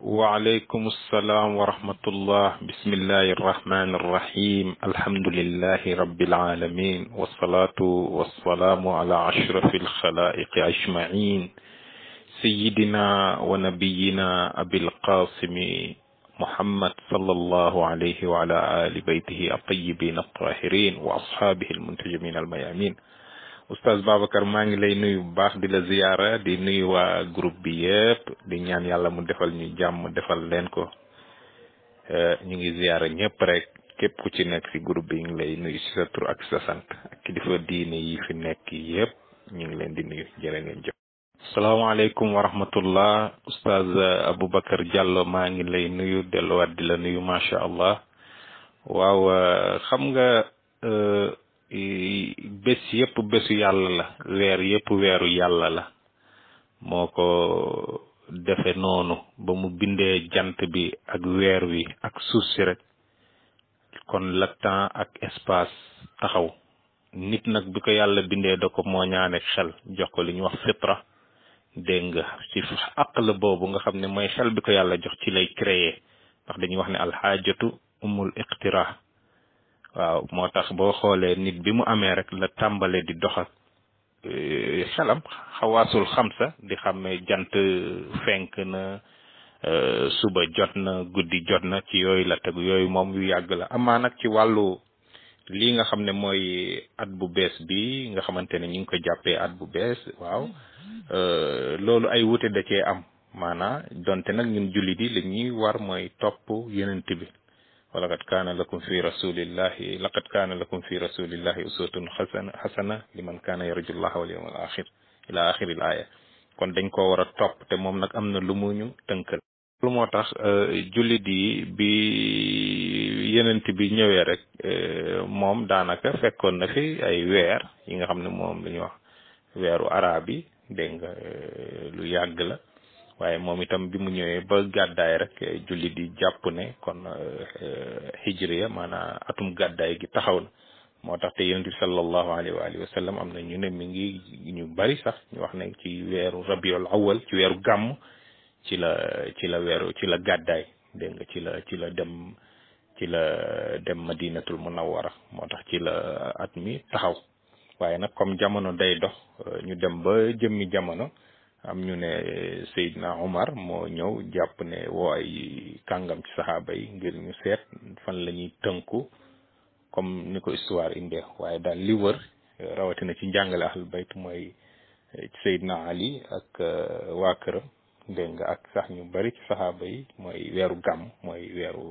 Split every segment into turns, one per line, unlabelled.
وعليكم السلام ورحمة الله بسم الله الرحمن الرحيم الحمد لله رب العالمين والصلاة والسلام على أشرف الخلائق أجمعين سيدنا ونبينا أبي القاسم محمد صلى الله عليه وعلى آل بيته الطيبين الطاهرين وأصحابه المنتجمين الميامين oustaz Babacar maa ngi lay nuyu bu baax di la ziyaara di nuyu waa groupe bi yëpp di ñaan yàlla mu defal ñu jàmm defal leen ko eh, ñu ngi ziyaara ñëpp rek képp ku ci nekk ci groupe bi ñu ngi lay nuyu ci sa tur ak sa sant ak kilifa diine yi fi nekk yëpp ñu ngi leen di nuyu jërë ngeen jëf salaamaaleykum wa rahmatullah oustaz Aboubacar Diallo maa ngi lay nuyu delluwaat di la nuyu macha allah waaw euh, xam nga euh, bés yëpp bésu yàlla la weer yëpp weeru yàlla la moo ko defe noonu ba mu bindee jant bi ak weer wi ak suuf si rek kon la temps ak espace taxaw nit nag bi ko yàlla bindee da ko moo ñaaneeg xel jox ko li ñuy wax fitra dégg nga ci aql boobu nga xam ne mooy xel bi ko yàlla jox ci lay créer ndax dañuy wax ne alxaajatu umul iqtira waaw moo tax boo xoolee nit bi mu amee rek la tàmbalee di doxal eh, xelam xawaasul xamsa di xam ne jant fenk na eh, suba jot na guddi jot na ci yooyu la tegu yooyu moom yu yàgg la amaa nag ci wàllu lii nga xam ne mooy at bu bees bi nga xamante ne ñu ngi ko jàppee at bu bees waaw eh, loolu ay wute da cee am maanaa donte nag ñun jullit yi li ñuy war mooy topp yonent bi wala qad kaana lakum fi rasulillahi laqad kaana lakum fi rasulillahi uswatun xasana xasana liman kaana yarju llaha wal yawmal axir ila axiril aaya kon dañ koo war a topp te moom nag am na lu mu ñu tënkal lu moo tax jullit yi bi yenent bi ñëwee rek moom daanaka fekkoon na fi ay weer yi nga xam ne moom la ñuy wax weeru araab yi dégg nga euh, lu yàgg la waaye moom itam bi mu ñëwee ba gàddaay rek euh, julli di jàpp ne kon euh, hijriya maanaam atum gàddaay gi taxaw na moo tax te yonent bi sallallahu alayhi wa alihi wa sallam am na ñu ne mi ngi ñu bari sax ñu wax ne ci weeru rabiul awal ci weeru gàmm ci la ci la weeru ci la gàddaay dégg nga ci la ci la dem ci la dem madinatul munawwara moo tax ci la at mi taxaw waaye nag comme jamono day dox euh, ñu dem ba jëmmi jamono am ñu ne euh, Seydina Omar moo ñëw jàpp ne woo ay kàngam ci saxaaba yi ngir ñu seet fan la ñuy tënku comme ni ko histoire indee waaye daal li wër euh, rawatina ci njàngale ahlul bayt mooy Seydina Ali ak waa këram dégg nga ak sax ñu bari ci saxaaba yi mooy weeru gàmm mooy weeru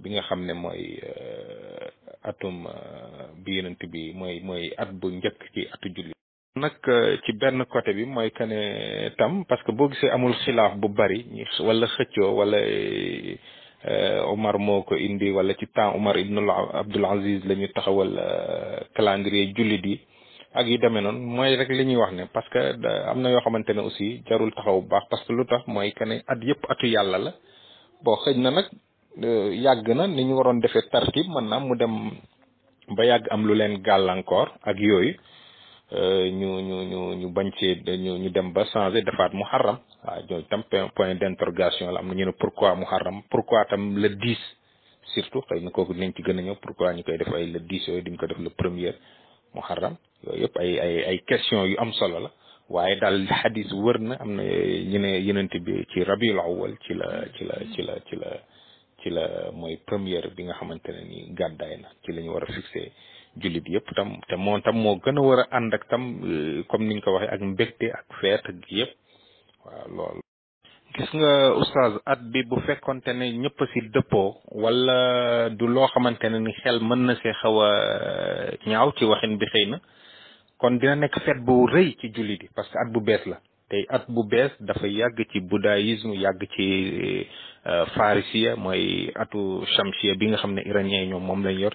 bi nga xam ne mooy euh, atum euh, bi yonent bi mooy mooy at bu njëkk ci atu julli nag euh, ci benn côté bi mooy que ne tam parce que boo gisee amul xilaaf bu bari wala xëccoo wala Euh, Omar moo ko indi wala ci temps Omar ibn Abdul Aziz la ñu taxawal euh, calendrier jullit yi ak yu demee noonu mooy rek li ñuy wax ne parce que am na yoo xamante ne aussi jarul taxaw bu baax parce que lu tax mooy que ne at yëpp atu yàlla la boo xëj na nag euh, yàgg na ni ñu waroon defee tartib mën naa mu dem ba yàgg am lu leen gàllankoor ak yooyu euh, ñu ñu ñu ñu bañ cee ñu ñu dem ba changé defaat muharram waaw ñooñu tam point d'interrogation la am na ñu ne pourquoi muharram pourquoi tam le 10 surtout xëy na kooku dinañ ci gën a ñëw pourquoi ñu koy def ay le dix yooyu duñ ko def le premier muharram yooyu yëpp ay ay ay question yu am solo la waaye daal xadis wër na am na ñu ne yenent bi ci rabiul awal ci la ci la ci la ci la ci la mooy première bi nga xamante ne ni gàddaay na ci la ñu war a fixé julli bi yëpp tam te moom tam moo gën a war a ànd ak tam euh, comme niñ ko waxee ak mbégte ak feet ak yëpp waaw loolu gis nga oustaz at bi bu fekkonte ne ñëpp si dëppoo wala du loo xamante ne ni xel mën na see xaw a euh, ñaaw ci waxin bi xëy na kon dina nekk fet bu rëy ci julli di parce que at bu bees la te at bu bees dafa yàgg ci bouddhisme yàgg ci euh, farisiya mooy atu shamsiya bi nga xam ne iranien ñoom moom lañ yor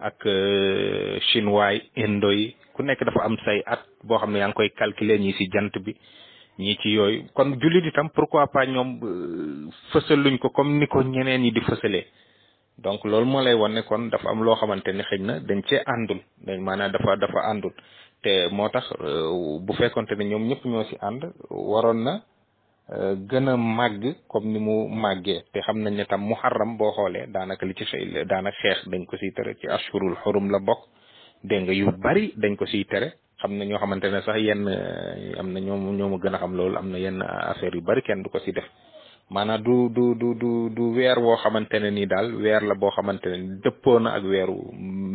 ak euh, chinois yi indo yi ku nekk dafa am say at boo xam ne yaa ngi koy calculer ñi si jant bi ñi ci yooyu kon jullit itam pourquoi pas ñoom euh, fësaluñ ko comme ni ko ñeneen ñi di fësalee donc loolu moo lay wan ne kon dafa am loo xamante ne xëy na dañ cee àndul dañ maanaam dafa dafa àndul te moo tax euh, bu fekkonte ne ñoom ñëpp ñoo si ànd waroon na Euh, gën a màgg comme ni mu màggee te xam nañ ne tam muharram boo xoolee daanaka li ci xëy daanaka xeex dañ ko siy tere ci ashurul xurum la bokk dégg nga yu bari dañ ko siy tere xam na ñoo xamante ne sax yenn euh, am na ñoom ñoo ma gën a xam loolu am na yenn affaire yu bari kenn du ko si def maanaam du du du du du weer woo xamante ne nii daal weer la boo xamante ne dëppoo na ak weeru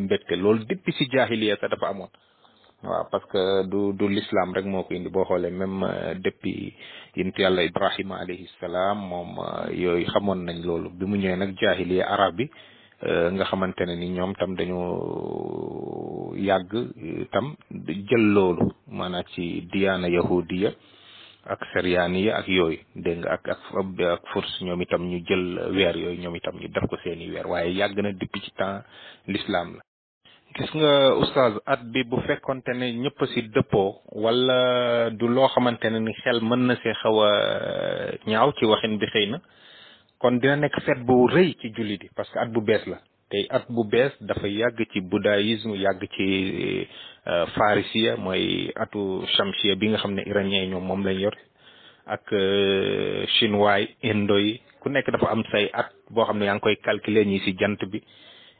mbégte loolu depuis si jaahiliya sax dafa amoon waaw parce que du du l'islam rek moo ko indi boo xoolee même euh, depuis yonent yàlla Ibrahima alayhi salaam moom euh, yooyu xamoon nañ loolu bi mu ñëwee nag jaahiliya arab bi euh, nga xamante ne ni ñoom tam dañoo yàgg tam jël loolu maanaam ci diyaana yahudiya ak seryaani yi ak yooyu dégg nga ak ak ak force ñoom itam ñu jël weer yooyu ñoom itam ñu def ko seeni weer waaye yàgg na depuis ci temps l'islam la gis nga oustaz at bi bu fekkonte ne ñëpp si dëppoo wala du loo xamante ne ni xel mën na see xaw a euh, ñaaw ci waxin bi xëy na kon dina nekk fet bu rëy ci julli di parce que at bu bees la te at bu bees dafa yàgg ci bouddhisme yàgg ci euh, farisiya mooy atu shamsiya bi nga xam ne iranien ñoom moom lañ yor ak euh, chinois yi indo yi ku nekk dafa am say at boo xam ne yaa ngi koy calculer ñii si jant bi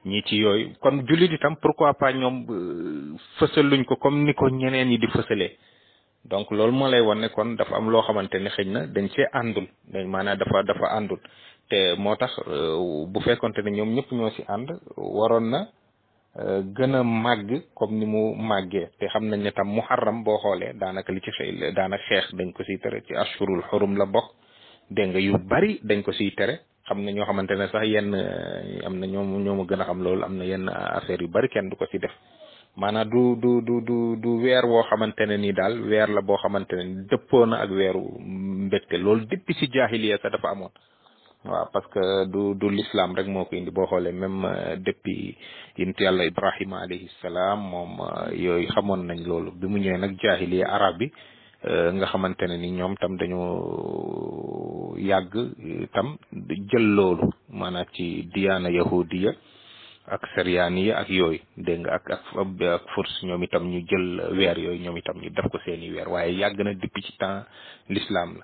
ñii ci yooyu kon jullit itam pourquoi pas ñoom euh, fësaluñ ko comme ni ko ñeneen yi di fësalee donc loolu moo lay wan ne kon dafa am loo xamante ne xëy na dañ see àndul dañ maanaam dafa dafa àndul te moo tax euh, bu fekkonte ne ñoom ñëpp ñoo si ànd waroon na euh, gën a màgg comme ni mu màggee te xam nañ ne tam muharram boo xoolee daanaka li ci xëy daanaka xeex dañ ko siy tere ci ashurul xurum la bokk dégg nga yu bari dañ ko siy tere xam na ñoo xamante ne sax yenn euh, am na ñoom ñoo ma gën a xam loolu am na yenn affaire yu bari kenn du ko si def maanaam du du du du du weer woo xamante ne nii daal weer la boo xamante ne dëppoo na ak weeru mbégte loolu depuis si jaahiliya sax dafa amoon waaw parce que du du l'islam rek moo ko indi boo xoolee même euh, depuis yonent yàlla Ibrahima alayhi salaam moom euh, yooyu xamoon nañ loolu bi mu ñëwee nag jaahili arab bi euh, nga xamante ne ni ñoom tam dañu yàgg tam jël loolu maanaam ci diyaana yahudiya ak seryaaniya ak yooyu dégg nga ak ak ak force ñoom itam ñu jël weer yooyu ñoom itam ñu def ko seeni weer waaye yàgg na depuis ci temps l'islam la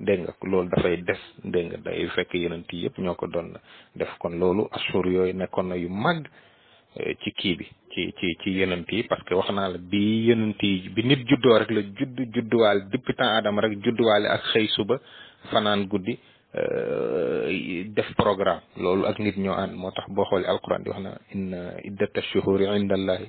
dégg nga loolu dafay des dégg nga day fekk yeneen yi yëpp ñoo ko doon def kon loolu asur yooyu nekkoon na yu màgg eh, ci kii bi ci ci ci yeneen yi parce que wax naa la bi yeneen yi bi nit juddoo rek la judd judduwaal depuis temps Adama rek judduwaale ak xëy suba fanaan guddi eh, def programme loolu ak nit ñoo ànd moo tax boo xoolee alquran di wax na inna iddata shuhuri inda allahi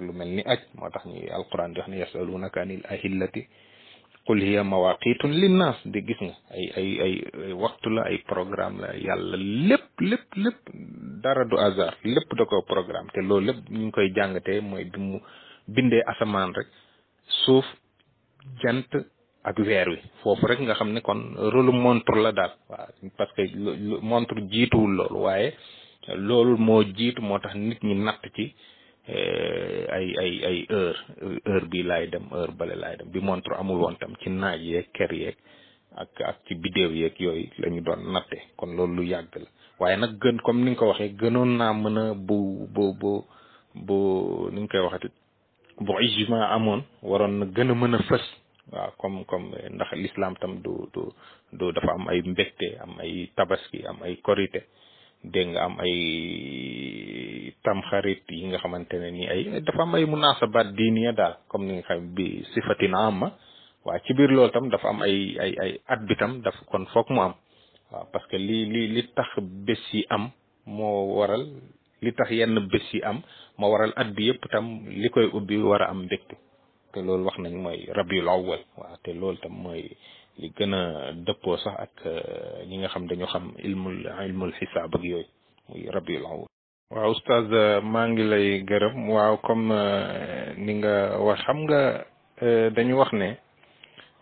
lu mel ni aj moo tax ñuy alquran di wax ne yasalunaka anil ahillati qul hiya mawaqitun linnas di gis nga ay ay ay waxtu la ay programme la yàlla lépp lépp lépp dara du hasard lépp da ko programme te loolu lépp ñu ngi koy jàngatee mooy bi mu bindee asamaan rek suuf jant ak weer wi foofu rek nga xam ne kon rôle montre la daal waaw parce que montre jiituwul loolu waaye loolu moo jiitu moo tax nit ñi natt ci eh, ay ay ay heure heure bi laay dem heure bale laay dem bi montre amul woon tam ci naaj yeeg ker yeeg ak ak ci biddéew yeeg yooyu la ñu doon natte kon loolu lu yàgg la waaye nag gën comme ni nga ko waxee gënoon naa mën a bu bu bu bu ni nga koy waxati bu ijma amoon waroon na gën a mën a fës waaw comme comme ndax l'islam tam du du du dafa am ay mbégte am ay tabaski am ay korite dégg nga am ay tamxarit yi nga xamante ne ni ay dafa am ay munasabat diiniya daal comme ni nga xam bi sifatin amma waaw ci biir loolu tam dafa am ay ay ay at bi tam dafa kon foog mu am waaw parce que li li li tax bés yi am moo waral li tax yenn bés yi am moo waral at bi yëpp tam li koy ubbi war a am mbégte te loolu wax nañ mooy rabiul awwal waaw te loolu tam mooy li gën a dëppoo sax ak euh, ñi nga xam dañu xam ilmul ilmul xisaab ak yooyu muy rabiul awwal waaw oustaz euh, maa ngi lay gërëm waaw comme euh, ni nga wax xam nga euh, dañu wax ne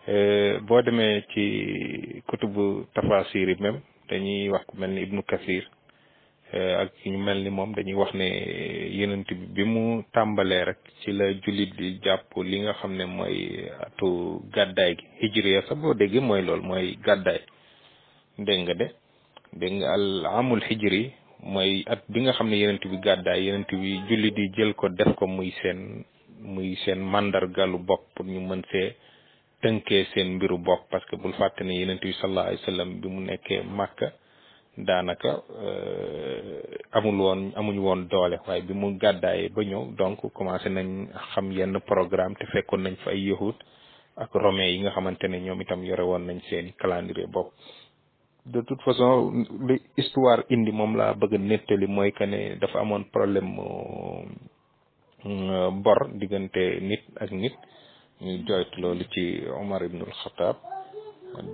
euh, boo demee ci kutubu tafasir yi même dañuy wax ku mel ni ibnu kasir euh, ak ñu mel ni moom dañuy wax ne yenent bi bi mu tàmbalee rek ci la jullit di jàpp li nga xam ne mooy atu gàddaay gi hijriya sax boo déggee mooy loolu mooy gàddaay dégg nga de dégg nga al amul hijri mooy at bi nga xam ne yenent bi gàddaay yenent bi jullit di jël ko def ko muy seen muy seen màndargalu bopp pour ñu mën see tënkee seen mbiru bopp parce que bul fàtte ne yenent bi sallallahu alayhi wa sallam bi mu nekkee màkka daanaka amul woon amuñu woon doole waaye bi mu gàddaayee ba ñëw donc commencé nañ xam yenn programme te fekkoon nañ fa ay yahud ak romain yi nga xamante ne ñoom itam yore woon nañ seeni calendrier bopp de toute façon li histoire indi moom laa bëgg a nettali mooy que ne dafa amoon problème mm, bor diggante nit ak nit ñu jooyt loolu ci Omar ibnul Xataab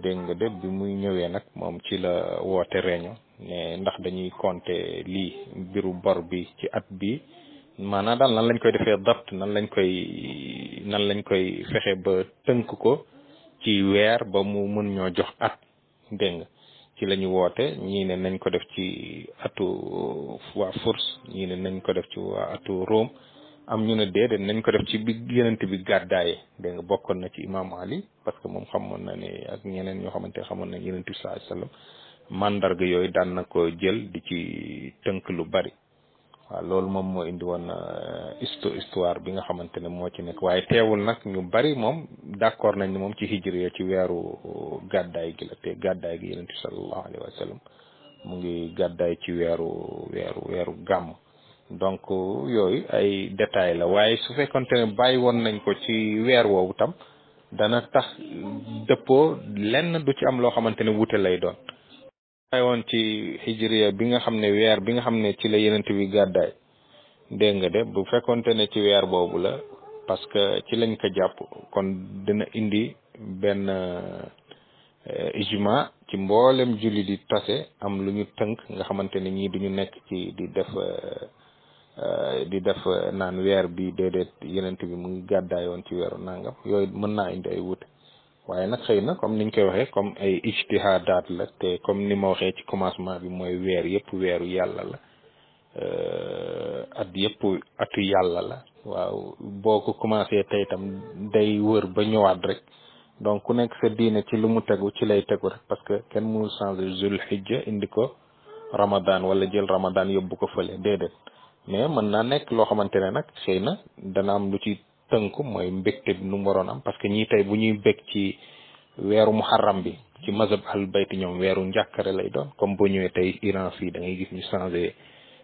dégg nga de bi muy ñëwee nag moom ci la woote reño ne ndax dañuy compter lii mbiru bor bi ci at bi maanaam daal nan lañ koy defee dapt nan lañ koy nan lañ koy fexe ba tënk ko ci weer ba mu mën ñoo jox at dégg nga ci la ñu woote ñii ne nañ ko def ci atu waa Furs ñii ne nañ ko def ci waa atu Rome am ñu ne déedéet nañ ko def ci bi yonent bi gàddaaye dégg nga bokkoon na ci imaamu Ali parce que moom xamoon na ne ak ñeneen ñoo xamante xamoon na yonent bi sallallahu alayhi wasallam mandarga yooyu daan na ko jël di ci tënk lu bari waaw loolu moom moo indi woon euh, histoire bi nga xamante ne moo ci nekk waaye teewul nag ñu bari moom d'accord nañ ne moom ci hijriya ci weeru gàddaay gi la te gàddaay gi yonent bi sallallahu alayhi wa sallam mu ngi gàddaay ci weeru weeru weeru gàmm donc yooyu ay détails la waaye su fekkonte ne bàyyi woon nañ ko ci weer woowu tam dana tax dëppoo lenn du ci am loo xamante ne wuute lay doon ay woon ci hijriya bi nga xam ne weer bi nga xam ne ci la yenent bi gàddaay dégg nga de bu fekkonte ne ci weer boobu la parce que ci lañ ko jàpp kon dina indi benn euh, ijma ci mboolem julli di tase am lu ñu tënk nga xamante ne ñii duñu nekk ci di def euh, euh, di def naan weer bi déedéet yenent bi mu ngi gàddaayoon ci weeru nangam yooyu mën naa indi ay wute waaye nag xëy na comme niñ koy waxee comme ay ijtihaadaat la te comme ni ma waxee ci commencement bi mooy weer yëpp weeru yàlla la euh, at yëpp atu yàlla la waaw boo ko commencé tey tam day wër ba ñëwaat rek donc ku nekk sa diine ci lu mu tegu ci lay tegu rek parce que kenn mënul changer zul hijja indi ko ramadan wala jël ramadan yóbbu ko fële déedéet mais mën naa nekk loo xamante ne nag xëy na dana am lu ci tënku mooy mbégte bi nu mu waroon am parce que ñii tey bu ñuy bég ci weeru muharram bi ci mazhab al bayti ñoom weeru njàkkare lay doon comme boo ñëwee tey Iran fii da ngay gis ñu changé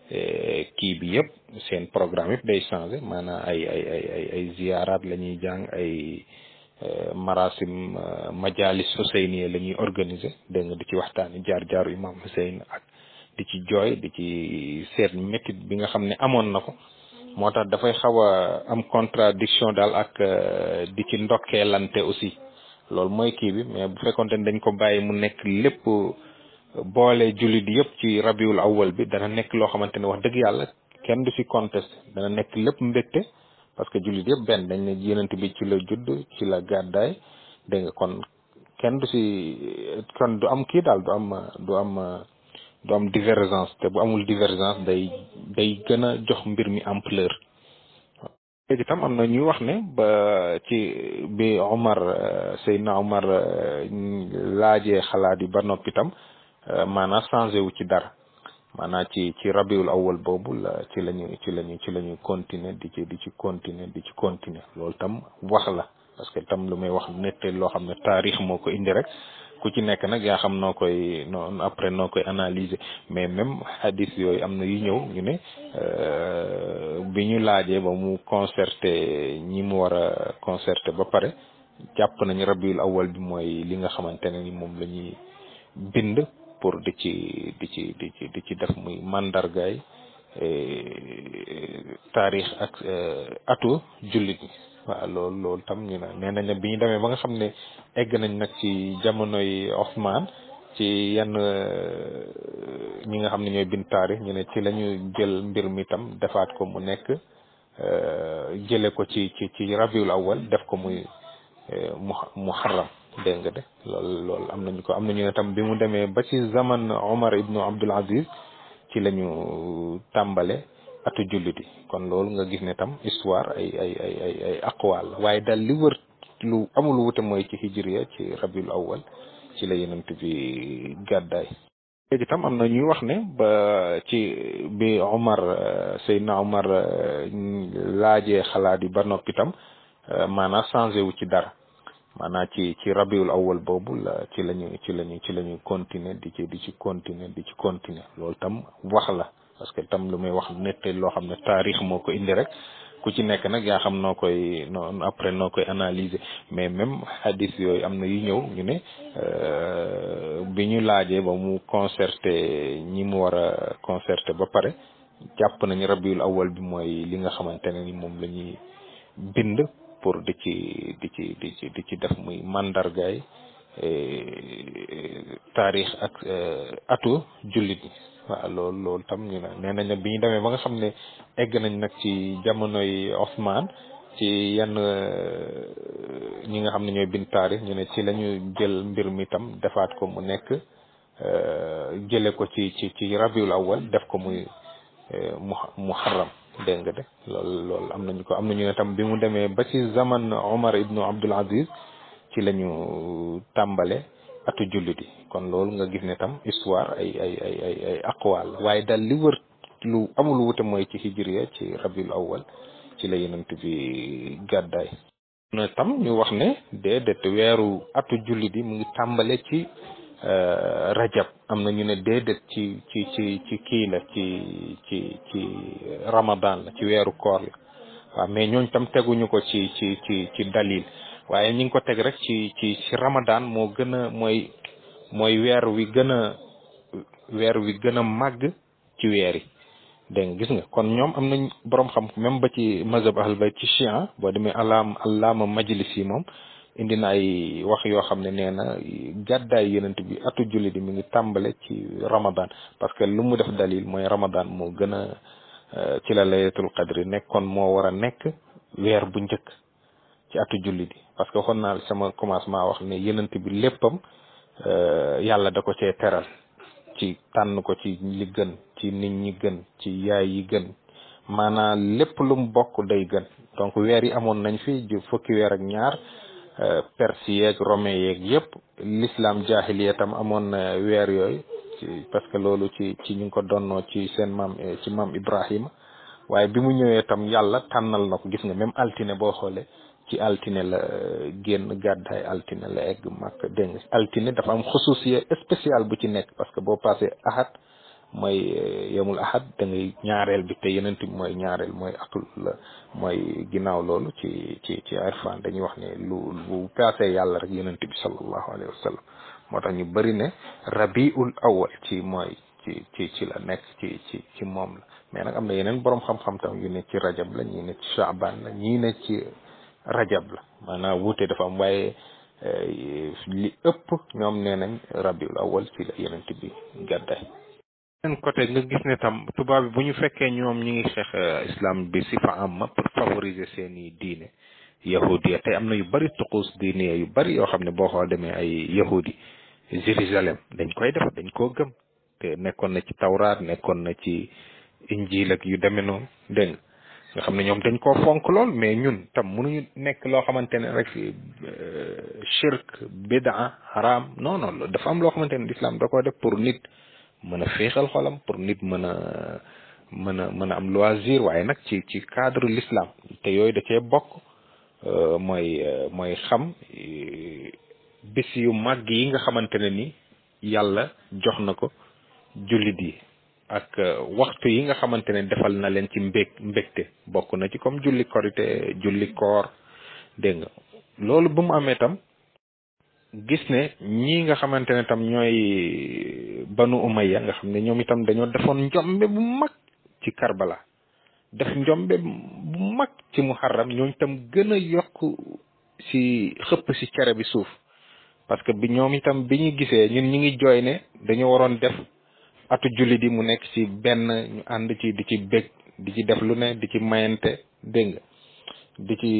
eh, kii bi yëpp seen programme yëpp day changé maanaam ay ay ay ay ay ziyaaraat la ñuy jàng ay eh, marasim eh, majalis Huseyniya la ñuy organiser dégg nga di ci waxtaani jaar-jaaru imam Hussein ak di ci jooy di ci seet métit bi nga xam ne amoon na ko moo tax dafay xaw a am contradiction daal ak euh, di ci ndokkeelante aussi loolu mooy kii bi mais bu fekkonte ne dañ ko bàyyi mu nekk lépp euh, boole jullit yëpp ci rabiul awal bi dana nekk loo xamante ne wax dëgg yàlla kenn du si contesté dana nekk lépp mbégte parce que jullit yëpp benn dañ ne yonent bi ci la judd ci la gàddaay dégg nga kon kenn du si kon du am kii daal du am du am du am divergence te bu amul divergence day day gën a jox mbir mi ampleur léegi tam am na ñuy wax ne ba ci bi Omar Seydina Omar laajee xalaat yi ba noppi tam maanaa changé wu ci dara maanaa ci ci rabiul awal boobu la ci lañu ci lañu ci lañu continuer di ci di ci continuer di ci continuer loolu tam wax la parce que tam lu muy wax nettali loo xam ne taarix moo ko indi rek ku ci nekk nag yaa xam noo koy noo après noo koy analyser mais même hadis yooyu am na yu ñëw ñu ne euh, bi ñu laajee ba mu concerté ñi mu war a concerté ba pare jàpp nañu rabiul awal bi mooy li nga xamante ne ni moom la ñuy bind pour di ci di ci di ci di ci def muy mandargaay eh, taarix ak eh, atu jullit ñi waaw loolu loolu tam ñu ne nee nañ ne bi ñu demee ba nga xam ne egg nañ nag ci jamonoy Osman ci yenn eh, ñi nga xam ne ñooy bind taarix ñu ne ci la ñu jël mbir mi tam defaat ko mu nekk jële ko ci ci ci rabiul awal def ko muy mu muharram dégg nga de loolu loolu am nañu ko am nañu ne tam bi mu demee ba ci zaman Omar ibnu Abdul Aziz ci la ñu tàmbale atu jullit yi kon loolu nga gis ne tam histoire ay ay ay ay ay aqwaal waaye daal li wër lu amul wute mooy ci hijriya ci rabiul awal ci la yenent bi gàddaay léegi tam am na ñuy wax ne ba ci bi Omar euh, Seydina Omar euh, laajee xalaat yi ba noppi tam euh, maanaam changé wu ci dara maanaam ci ci rabiul awal boobu la ci lañu ci lañu ci lañu continuer di ci di ci continuer di ci continuer loolu tam wax la parce que tam lu muy wax nettali loo xam ne taarix moo ko indi rek ku ci nekk nag yaa xam noo koy noo après noo koy analyser mais même hadis yooyu am na yu ñëw ñu ne euh, bi ñu laajee ba mu concerté ñi mu war a concerté ba pare jàpp nañu rabiul awal bi mooy li nga xamante ne ni moom la ñuy bind pour di ci di ci di ci di ci def muy mandargaay eh, taarix ak eh, atu jullit ñi waaw loolu loolu tam ñu ne nee nañ bi ñu demee ba nga xam ne egg nañ nag ci jamonoy Ousmane ci yenn eh, ñi nga xam ne ñooy bind taarix ñu ne ci lañu jël mbir mi tam defaat ko mu nekk euh, jële ko ci ci ci rabiul awal def ko muy euh, mu muharram dégg nga de loolu loolu am nañu ko am nañu ne tam bi mu demee ba ci zaman Omar ibnu Abdul Aziz ci la ñu tàmbale atu jullit yi kon loolu nga gis ne tam histoire ay ay ay ay ay aqwaal waaye daal li wër lu amul wute mooy ci hijriya ci rabiul awal ci la yenant bi gàddaay na tam ñu wax ne déedéet weeru atu julli bi mu ngi tàmbale ci euh, rajab am na ñu ne déedéet ci ci ci ci kii la ci ci ci ramadan la ci weeru koor la waaw mais ñooñ tam teguñu ko ci ci ci ci dalil waaye ñi ngi ko teg rek ci ci ci ramadan moo gën a mooy mooy weer wi gën a weer wi gën a màgg ci weer yi dégg nga gis nga kon ñoom am nañ borom xam même ba ci mazhab ahl bayt ci chian boo demee alaam alaama majlis yi moom indi na ay wax yoo xam ne nee na gàddaay yonent bi atu julli di mi ngi tàmbale ci ramadan parce que lu mu def dalil mooy ramadan moo gën a euh, ci la layatul qadri nekkoon moo war a nekk weer bu njëkk ci atu julli di parce que waxoon naa sama commencement wax ne yenent bi léppam euh, yàlla da ko cee teral ci tànn ko ci li gën ci nit ñi gën ci yaay yi gën maanaam lépp lu mu bokk day gën donc weer yi amoon nañ fi ju fukki weer ak ñaar euh, perse yeeg romain yeeg yëpp l'islam jaahiliya tam amoon na weer yooyu parce que loolu ci ci ñu ngi ko donnoo ci seen maam ci maam Ibrahima waaye bi mu ñëwee tam yàlla tànnal na ko gis nga même altine boo xoolee ci altine la euh, génn gàddaay altine la egg màkk dégg altine dafa am xususiye spécial bu ci nekk parce que boo passé ahad mooy euh, yemul ahad da ngay ñaareel bi te yeneen bi mooy ñaareel mooy atul la mooy ginnaaw loolu ci ci ci irfan dañuy wax ne lu bu passé yàlla rek yeneen bi sallallahu alayhi wa moo tax ñu bëri ne rabiul awal ci mooy ci ci ci la nekk ci ci ci moom la mais nag am na yeneen borom xam-xam tam yu ne ci rajab la ñii ne ci chaban la ñii ne ci rajab la maanaam wuute dafa am waaye eh, li ëpp ñoom nee nañ rabiul awal ci la yonent bi gàddaay beneen côté nga gis ne tam tubaab bi bu ñu fekkee ñoom ñi ngi xeex eh, islam bi si fa am ma pour favoriser seeni diine yahudiya te am na yu bari tuquus diine yu bari yoo xam ne boo xoo demee ay yahudi Jérusalem dañ koy def dañ koo gëm te nekkoon na ci tawraat nekkoon na ci injiil ak yu demee noonu dégg nga xam ne ñoom dañ koo fonk lool mais ñun tam mënuñu nekk loo xamante ne rek euh, shirk bidaa haram non non dafa am loo xamante ne l'islam da koo def pour nit mën a féexal xolam pour nit mën a mën a mën a am loisir waaye nag ci ci cadre l'islam te yooyu da cee bokk euh, mooy euh, mooy xam euh, bis yu màgg yi nga xamante ne ni yàlla jox na ko jullit yi ak waxtu yi nga xamante ne defal na leen ci mbég mbégte bokk na ci comme julli korite julli koor dégg nga loolu bu mu amee tam gis ne ñii nga xamante ne tam ñooy banu umayya nga xam ne ñoom itam dañoo defoon njombe bu mag ci karbala def njombe bu mag ci muharram ñooñu itam gën a yokk si xëpp si cere bi suuf parce que bi ñoom itam bi ñu gisee ñun ñu ngi jooy ne dañoo waroon def atu julli di mu nekk ci benn ñu ànd ci di ci bég di ci def lu ne di ci mayante dégg nga di ci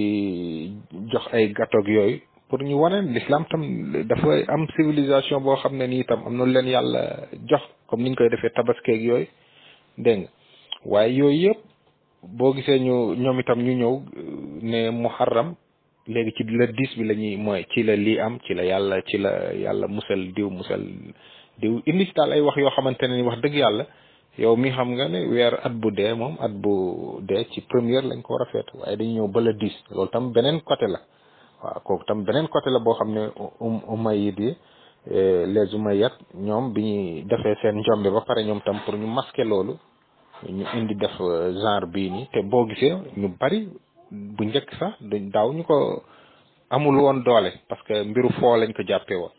jox ay gàttoog yooyu pour ñu wane l'islam tam dafa am civilisation boo xam ne nii tam am na leen yàlla jox comme niñ koy defee tabaskeeg yooyu dégg nga waaye yooyu yëpp boo gisee ñu ñoom itam ñu ñëw ne muharram léegi ci la dix bi la ñuy mooy ci la lii am ci la yàlla ci la yàlla musal diw musal diw indi si daal ay wax yoo xamante ne ni wax dëgg yàlla yow mi xam nga ne weer at bu dee moom at bu dee ci première lañ ko war a feet waaye dañu ñëw ba la dix loolu tam beneen côté la waaw kooku tam beneen côté la boo xam ne um umayid yi les umayyad ñoom bi ñuy defee seen njombe ba pare ñoom tam pour ñu masquer loolu ñu indi def euh, genre bii nii te boo gisee ñu bari bu njëkk sax dañ daaw ñu ko amul woon doole parce que mbiru foo lañ ko jàppee woon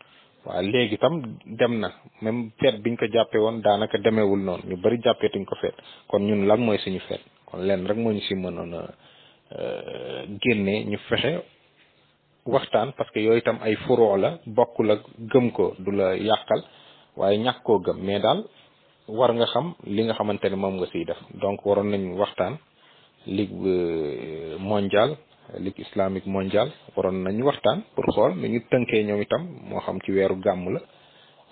waaw léegi tam dem na même feet biñ ko jàppee woon daanaka demeewul noonu ñu bari jàppeetuñ ko feet kon ñun lan mooy suñu feet kon leen rek moo ñu si mënoon a euh, génnee ñu fexe waxtaan parce que yooyu itam ay furoo la bokkul ak gëm ko du la yàqal waaye ñàkk koo gëm mais daal war nga xam li nga xamante ne moom nga siy def donc waroon nañ waxtaan ligue euh, mondiale ligue islamique mondiale waroon nañ waxtaan pour xool nu ñu tënkee ñoom itam moo xam ci weeru gàmm la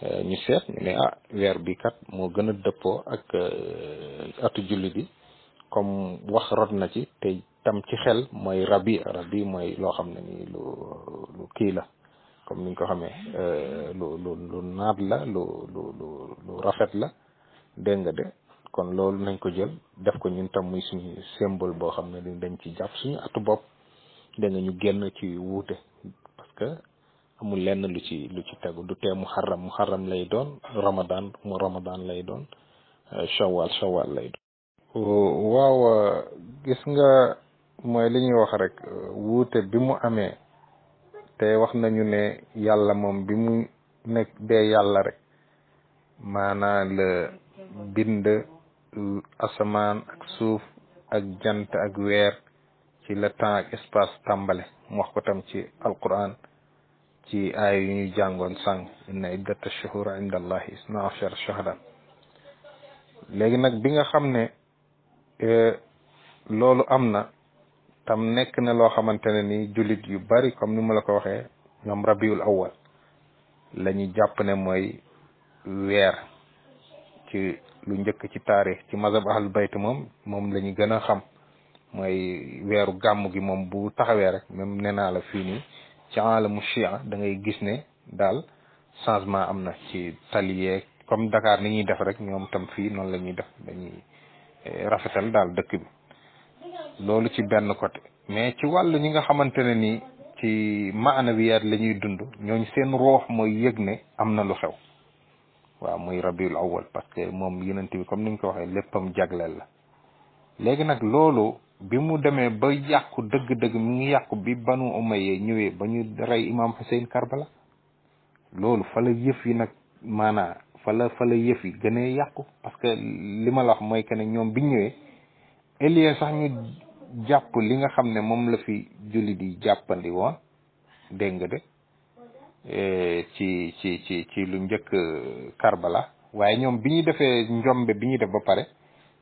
euh, ñu seet ñu ne ah weer bi kat moo gën a dëppoo ak euh, atu julli bi comme wax rot na ci te tam ci xel mooy rabi rabi mooy loo xam ne nii lu lu kii la comme niñ ko xamee euh, lu lu lu naat la lu lu lu lu rafet la dégg nga de kon loolu nañ ko jël def ko ñun tam muy suñu symbole boo xam ne dañ ci jàpp suñu atu bopp dégg nga ñu génn ci wuute parce que amul lenn lu ci lu ci tegu du tee mu xaram mu xaram lay doon ramadan mu ramadan lay doon euh, shawal shawal lay doon waaw gis nga mooy li ñuy wax rek wuute bi mu amee te wax nañu ne yàlla moom bi mu nekk dee yàlla rek maanaa la bind asamaan ak suuf ak jant ak weer ci la temps ak espace tàmbale mu wax ko tam ci alquran ci aaya yu ñu jàngoon sàng inna iddata shuhur inda allahi isna ashar shahran léegi nag bi nga xam ne loolu am na tam nekk na loo xamante ne ni jullit yu bari comme ni ma la ko waxee ñoom rabiul awal la ñu jàpp ne mooy weer ci lu njëkk ci taarix ci mazhab ahlul bayt moom moom la ñu gën a xam mooy weeru gàmm gi moom bu taxawee rek même nee naa la fii nii ci alamu chia da ngay gis ne daal changement am na ci tali yeeg comme Dakar ni ñuy def rek ñoom tam fii noonu la ñuy def dañuy eh, rafetal daal dëkk bi loolu ci benn côté mais ci wàllu ñi nga xamante ne nii ci maanawiyaat la ñuy dund ñooñ seen roox mooy yëg ne am na lu xew waaw muy rabiul awal parce que moom yenent bi comme ni ñu ko waxee léppam jagleel la léegi nag loolu bi mu demee ba yàqu dëgg-dëgg mu ngi yàqu bi banu umayya ñëwee ba ñu rey imaam Hussein Karbala loolu fa la yëf yi nag maanaa fa la fa la yëf yi gën a yàqu parce que li ma la wax mooy que ne ñoom bi ñëwee ëllëgee sax ñu jàpp li nga xam ne moom la fi jullit yi jàppandi woon dégg nga de eh, ci ci ci ci lu njëkk Karbala waaye ñoom bi ñu defee njombe bi ñuy def ba pare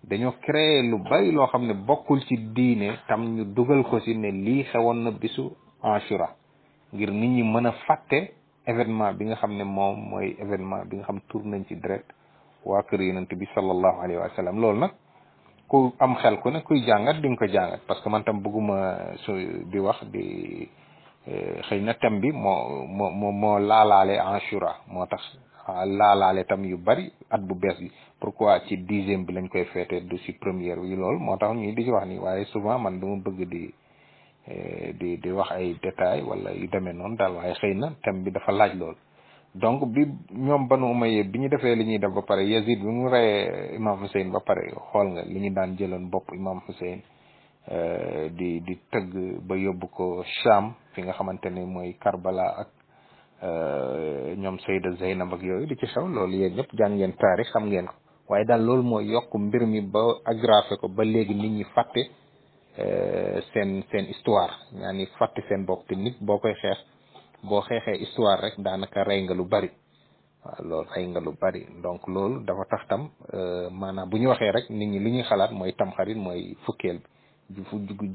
dañoo créer lu bari loo xam ne bokkul ci diine tam ñu dugal ko ci ne lii xewoon na bisu Ashura ngir nit ñi mën a fàtte événement bi nga xam ne moom mooy événement bi nga xam tour nañ ci direct waa kër yonent bi sallallahu alayhi wa sallam loolu nag ku am xel ku ne kuy jàngat di nga ko jàngat parce que man tam bëgguma su di wax di eh, xëy na thème bi moo moo moo moo laalaale Ashura moo tax ah, laalaale tam yu bari at bu bees bi pourquoi ci dixième bi lañ koy feetee du si première bi loolu moo tax ñuy di ci wax ni waaye souvent man du ma bëgg di eh, di di wax ay détails wala yu demee noonu daal waaye xëy na thème bi dafa laaj lool donc bi ñoom banu umayya bi ñu defee li ñuy def ba pare yazid bi mu reyee imam Hussein ba pare xool nga li ñu daan jëloon bopp imam Hussein euh, di di tëgg ba yóbbu ko Sham fi nga xamante ni mooy Karbala ak euh,
ñoom Sayda Zeynab ak yooyu di ci xew loolu yéen ñëpp jàng ngeen taarix xam ngeen ko waaye daal loolu mooy yokk mbir mi ba aggravé ko ba léegi nit ñi fàtte euh, seen seen histoire ñaa ni fàtte seen bopp te nit boo koy xeex boo xeexee histoire rek daanaka rey nga lu bari waaw loolu rey nga lu bari donc loolu dafa tax tam euh, maanaam bu ñu waxee rek nit ñi li ñuy xalaat mooy tamxarit mooy fukkeel bi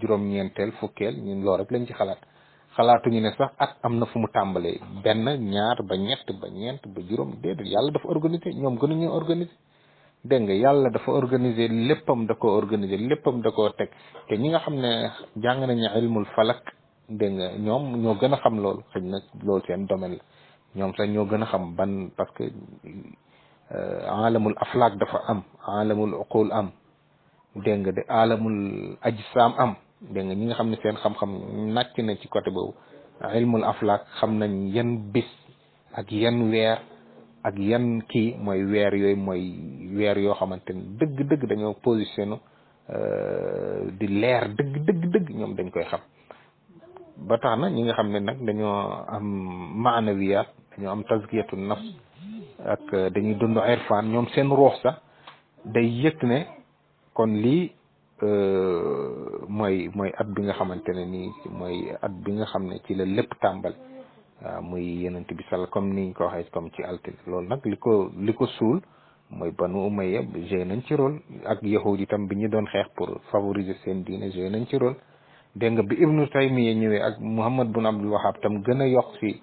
juróom-ñeenteel fukkeel ñun loolu rek lañ ci xalaat xalaatuñu ne sax at am na fu mu tàmbalee benn ñaar ba ñett ba ñeent ba juróom déedéet yàlla dafa organiser ñoom gënuñu organiser dégg nga yàlla dafa organiser léppam da ko organiser léppam da koo teg te ñi nga xam ne jàng nañu ilmul falak dégg nga ñoom ñoo gën a xam loolu xëy na loolu seen domaine la ñoom sax ñoo gën a xam ban parce que euh, alamul aflaak dafa am alamul uqul am dégg nga de alamul ajsaam am dégg nga ñi nga xam ne seen xam-xam nàcc na ci côté boobu ilmul aflaak xam nañ yan bis ak yan weer ak yan kii mooy weer yooyu mooy weer yoo xamante ni dëgg-dëgg dañoo positionné euh, di leer dëgg dëgg dëgg ñoom dañ koy xam ba tax na ñi nga xam ne nag dañoo am maanawiyaat dañoo am tazkiyatu nafs ak euh, dañuy dund irfan ñoom seen ruux sax day yëg ne kon lii euh, mooy mooy at bi nga xamante ne nii mooy at bi nga xam ne ci la lépp tàmbal waaw muy yenent bi sal comme ni ñu ko waxee comme ci altine loolu nag li ko li ko suul mooy banu umayya joué nañ ci rôle ak yahudi tam bi ñu doon xeex pour favoriser seen diine joué nañ ci rôle dégg nga bi ibnu taymiya ñëwee ak muhammad bun abdul wahab tam gën a yokk si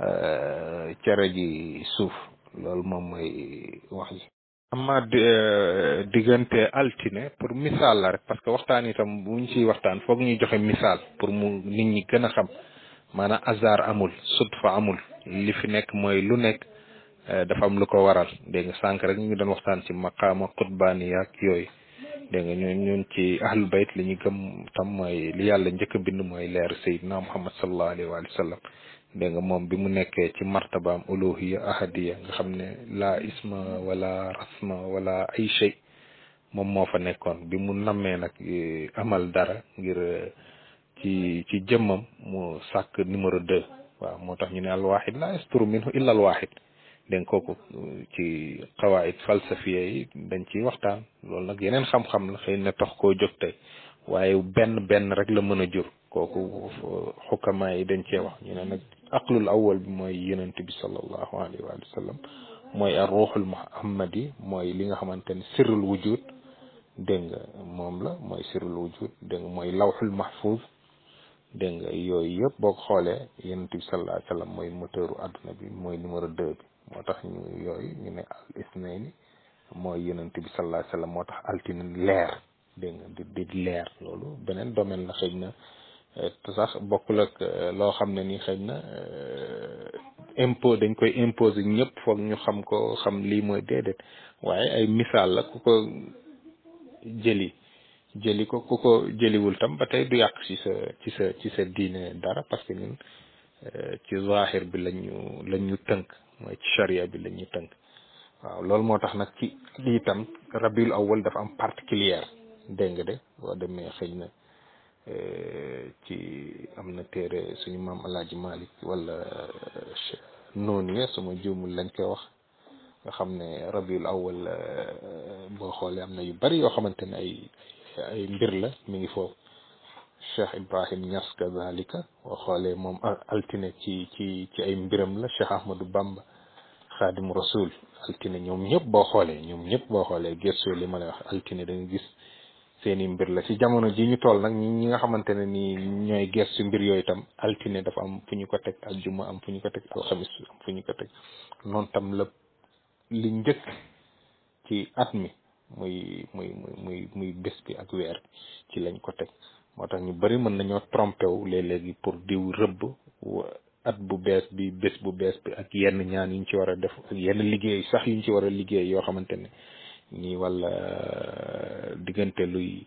euh, cere ji suuf loolu moom mooy wax ji amma euh, diggante altine pour misaal la rek parce que waxtaan itam bu ñu ciy waxtaan foog ñuy joxe misaal pour mu nit ñi gën a xam maanaam hasard amul sudfa amul li fi nekk mooy lu nekk eh, dafa am lu ko waral dégg nga sànq rek ñu ngi doon waxtaan ci maqaama xutbaani ak yooyu dégg nga ñun ñun ci ahlul bayt li ñu gëm tam mooy li yàlla njëkk a bind mooy leer sayyidina muhammad sallallahu alayhi wa sallam dégg nga moom bi mu nekkee ci martabaam uluhiya ahadiya nga xam ne la isma wala rasma wala ay shay moom moo fa nekkoon bi mu nammee nag eh, amal dara ngir eh, ci ci jëmmam mu sàkk numéro deux waaw moo tax ñu ne alwaxid la yasturu minhu illa alwaxid dégg nga kooku ci xawaayit falsafiya yi dañ ciy waxtaan loolu nag yeneen xam-xam la xëy na tax koo jóg tey waaye benn benn rek la mën a jur kooku xukkamaa yi dañ cee wax ñu ne nag aqlul awal bi mooy yonent bi sallallahu alayhi wa sallam mooy ar ruuxul muhammadi mooy li nga xamante ni sirrul wujud dégg nga moom la mooy sirul wujud dégg nga mooy lawxul mahfuz dégg nga yooyu yëpp boo ko xoolee yonent bi sallallahu alayhi wa sallam mooy moteuru adduna bi mooy numéro deux bi moo tax ñu yooyu ñu ne al isnayni mooy yonent bi sallallahu alayhi wa sallam moo tax altine leer dégg nga di di leer loolu beneen domaine la xëy na te sax bokkul ak euh, loo xam ne nii xëy na euh, impôt dañ koy imposer ñëpp foog ñu xam ko xam lii mooy déedéet waaye ay misaal la ku ko jëli jëli ko ku ko jëliwul tam ba tey du yàq ci sa ci sa ci sa diine dara parce que ñun euh, ci zahir bi lañ ñu lañ ñu tënk mooy ci charia bi lañ ñu tënk waaw loolu moo tax nag ci lii tam rabiul awwal dafa am particulière dégg nga de boo demee xëy na ci am na téere suñu maam Alaaji Malik wala noonu ya suma juumul lañ koy wax nga xam ne rabiul awal boo xoolee am na yu bari yoo xamante ne ay ay mbir la mi ngi foofu Cheikh Ibrahim Niass kazalika boo xoolee moom altine ci ci ci ay mbiram la Cheikh Ahmadou Bamba xaadim rasul altine ñoom ñëpp boo xoolee ñoom ñëpp boo xoolee gëstu li ma lay wax altine da nga gis seeni mbir la ci jamono ji ñu toll nag ñi nga xamante ne ni ñooy gestu mbir yooyu tam altine dafa am fu ñu ko teg aljuma am fu ñu ko teg alxamis am fu ñu ko teg noonu tam la li njëkk ci at mi muy muy muy muy muy bés bi ak weer ci lañ ko teg moo tax ñu bari mën nañoo trompé wu léeg-léegi pour diw rëbb at bu bees bi bés bu bees bi ak yenn ñaan yuñ ci war a def ak yenn liggéey sax yuñ ci war a liggéey yoo xamante ne nii wala euh, diggante luy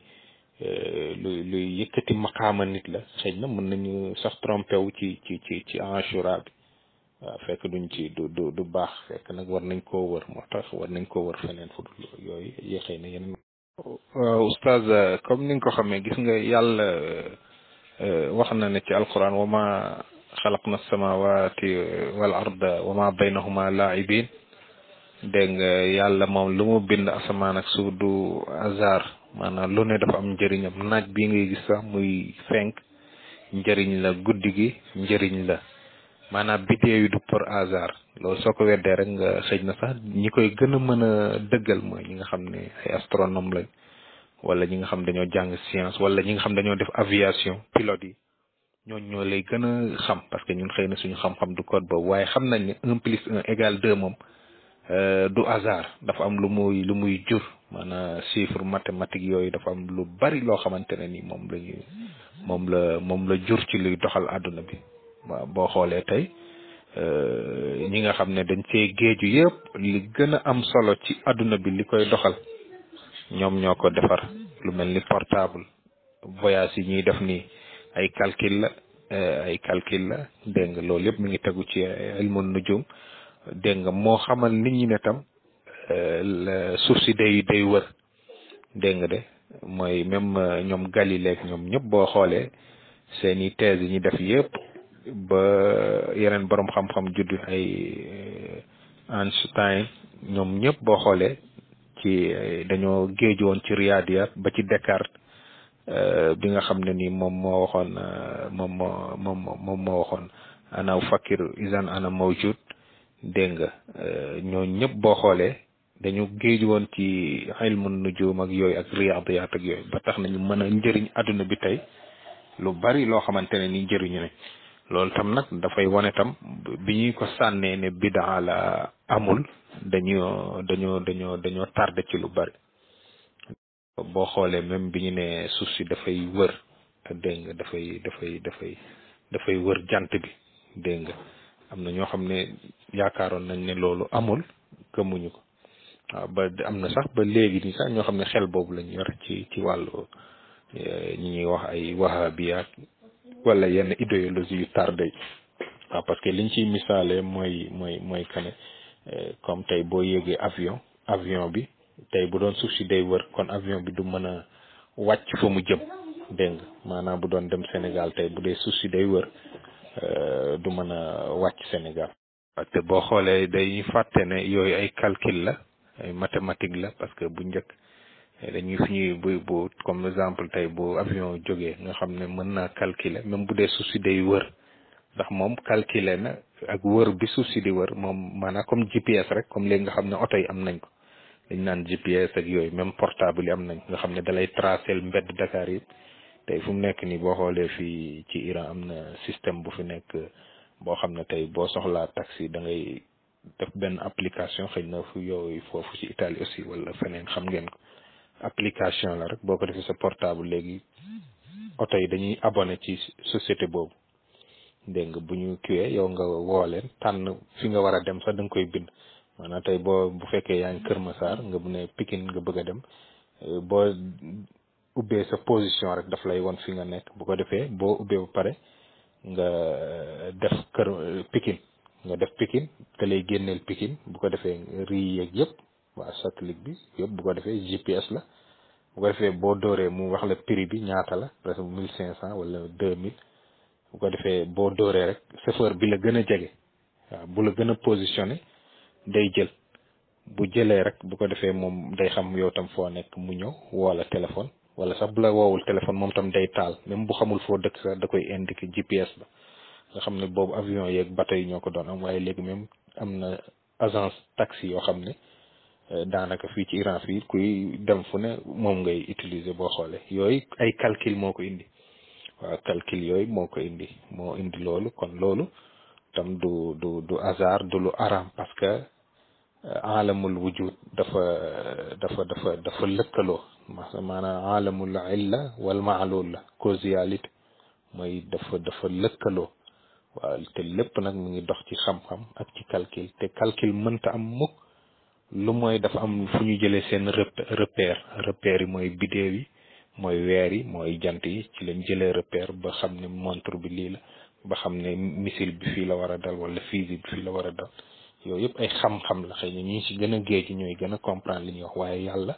euh, luy luy yëkkati maqaama nit la xëy na mën nañu sax trompé wu ci ci ci ci Ashura bi waaw fekk duñ ci du du du baax fekk nag war nañ koo wër moo tax war nañ koo wër feneen fu dul yooyu yéexee na yeneen waaw oustaz comme ni nga ko xamee gis nga yàlla euh, wax na ne ci alquran wa ma xalaqna samawati wal arda wa ma baynahuma laibin dégg nga yàlla moom lu mu bind asamaan ak suuf du hasard maanaam lu ne dafa am njëriñam naaj bi ngay gis sax muy fenk njëriñ la guddi gi njëriñ la maanaam bidéew yi du par hasard loolu soo ko weddee rek nga xëj na sax ñi koy gën a mën a dëggal mooy ñi nga xam ne ay astronome lañ wala ñi nga xam dañoo jàng science wala ñi nga xam dañoo def aviation pilote yi ñooñu ñoo lay gën a xam parce que ñun xëy na suñu xam-xam du code boobu waaye xam nañ ne un plus un égale deux moom euh, du hasard dafa am lu muy lu muy jur maanaam chiffre mathématique yooyu dafa am lu bari loo xamante ne ni moom la ñuy moom la moom la jur ci luy doxal àdduna bi waaw boo xoolee tey euh, ñi nga xam ne dañ cee géeju yëpp li gën a am solo ci àdduna bi li koy doxal ñoom ñoo ko defar lu mel ni portable voyage yi ñuy def nii ay calcul la eh, ay calcul la dégg nga loolu yëpp mi ngi tegu ci eh, ilmu nujum dégg nga moo xamal nit ñi ne tam eh, suuf si day day wër dégg nga de mooy même ñoom Galilée ak ñoom ñëpp boo xoolee seeni thèse yi ñu def yëpp ba yeneen borom xam-xam judd ay Einstein ñoom ñëpp boo xoolee ci eh, dañoo géejoon ci Riyadiya ba ci Descartes eh, bi nga xam ne ni moom moo waxoon eh, moom moo moom moom moo waxoon ana fakir isan ana mawjud dégg nga ñoo ñëpp boo xoolee dañu géej woon ci ilmu nujum ak yooyu ak riyaadiyaat ak yooyu ba tax nañu mën a njëriñ àdduna bi tey lu bari loo xamante ne ni njëriñu ne loolu tam nag dafay wane tam bi ñuy ko sànnee ne bidaa la amul dañoo dañoo dañoo dañoo tardé ci lu bari boo xoolee même bi ñu ne suuf si dafay wër dégg nga dafay dafay dafay dafay wër jant bi dégg nga am na ñoo xam ne yaakaaroon nañ ne loolu amul gëmuñu ko waaw ba am na sax ba léegi nii sax ñoo xam ne xel boobu lañ yor ci ci wàllu eh, ñi ñuy wax ay wahabiyaat wala yenn idéologie yu tardé yi waaw parce que liñ ciy misaale mooy mooy mooy que ne eh, comme tey boo yéegee avion avion bi tey bu doon suuf si day wër kon avion bi du mën a wàcc fa mu jëm dégg nga maanaam bu doon dem Sénégal tey bu dee suuf si day wër eh, du mën a wàcc Sénégal te boo xoolee dañuy fàtte ne yooyu ay calcul la ay mathématique la parce que bu njëkk dañuy suñuy bu bu comme exemple tey bu avion jógee nga xam ne mën naa calculer même bu dee suuf si day wër ndax moom calculer na ak wër bi suuf si di wër moom maanaam comme GPS rek comme léegi nga xam ne oto yi am nañ ko dañ naan GPS ak yooyu même portable yi am nañ nga xam ne dalay tracer mbedd Dakar yi tey fu mu nekk nii boo xoolee fii ci Iran am na système bu fi nekk boo xam ne tey boo soxlaa taxi da ngay def benn application xëy na fu yooyu foofu ci Italie aussi wala feneen xam ngeen ko application la rek boo ko defee sa portable léegi oto yi dañuy abonné ci société boobu dégg nga bu ñu kiwee yow nga woo leen tànn fi nga war a dem sax da koy bind maanaam tey boo bu fekkee yaa ngi Kër Massar nga bu ne Pikine nga bëgg a dem euh, boo ubbee sa position rek daf lay won fi nga nekk bu ko defee boo ubbee ba pare nga euh, def Kër euh, Pikine nga def Pikine te lay génneel Pikine bu ko defee rii yeeg yëpp waa satellite bi yëpp bu ko defee GPS la bu ko defee boo dooree mu wax la prix bi ñaata la presque mille cinq cent wala deux mille bu ko defee boo dooree rek chauffeur bi la gën a jege waaw bu la gën a positionné day jël bu jëlee rek bu ko defee moom day xam yow tam foo nekk mu ñëw woo la téléphone wala sax bu la woowul téléphone moom tam day taal même bu xamul foo dëkk sax da koy indiqué GPS ba nga xam ne boobu avion yeeg bateau yi ñoo ko doon am waaye léegi même am na agence taxi yoo xam ne euh, daanaka fii ci Iran fii kuy dem fu ne moom ngay utiliser boo xoolee yooyu ay calcul moo ko indi waaw calcul yooyu moo ko indi moo indi loolu kon loolu tam du du du hasard du lu aram parce que euh, alamul wujud dafa dafa dafa dafa lëkkaloo maanaam alamul illa wal maalul la causalité mooy dafa dafa lëkkaloo waaw te lépp nag mu ngi dox ci xam-xam ak ci calcul te calcul mënta am mukk lu mooy dafa am fu ñu jëlee seen repère repère yi mooy bidéew yi mooy weer yi mooy jant yi ci lañ jëlee repère ba xam ne montre bi lii la ba xam ne missile bi fii la war a dal wala fusil bi fii la war a dal yooyu yëpp ay xam-xam la xëy na ñi ci gën a géej ñooy gën a comprendre li ñuy wax waaye yàlla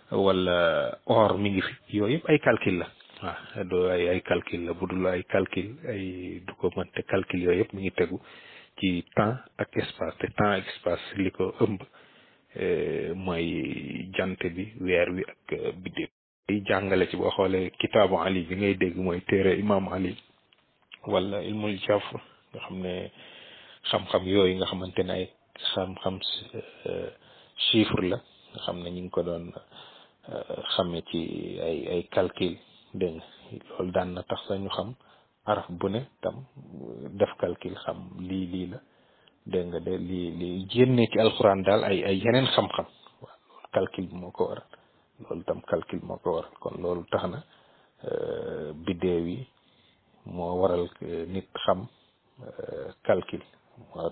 wala or mi ngi fi yooyu yëpp ay calcul la waaw doo ay ay calcul la bu dul ay calcul ay du ko mën te calcul yooyu yëpp mi ngi tegu ci temps ak espace te temps ak espace li ko ëmb eh, mooy jant bi weer wi ak eh, biddéew yi jàngale ci boo xoolee kitaabu ali bi ngay dégg mooy téere imam ali wala ilmul jaf nga xam ne xam-xam yooyu nga xamante ne ay xam-xam euh, chiffre la nga xam ne ñu ngi ko doon euh, xame ci ay ay calcul dégg nga loolu daan na tax sañu xam araf bu ne tam def calcul xam lii lii la dégg nga de lii lii génne ci alxuraan daal ay ay yeneen xam-xam waaw loolu calcul moo ko waral loolu tam calcul moo ko waral kon loolu tax na euh, biddéew yi moo waral euh, nit xam euh, calcul waa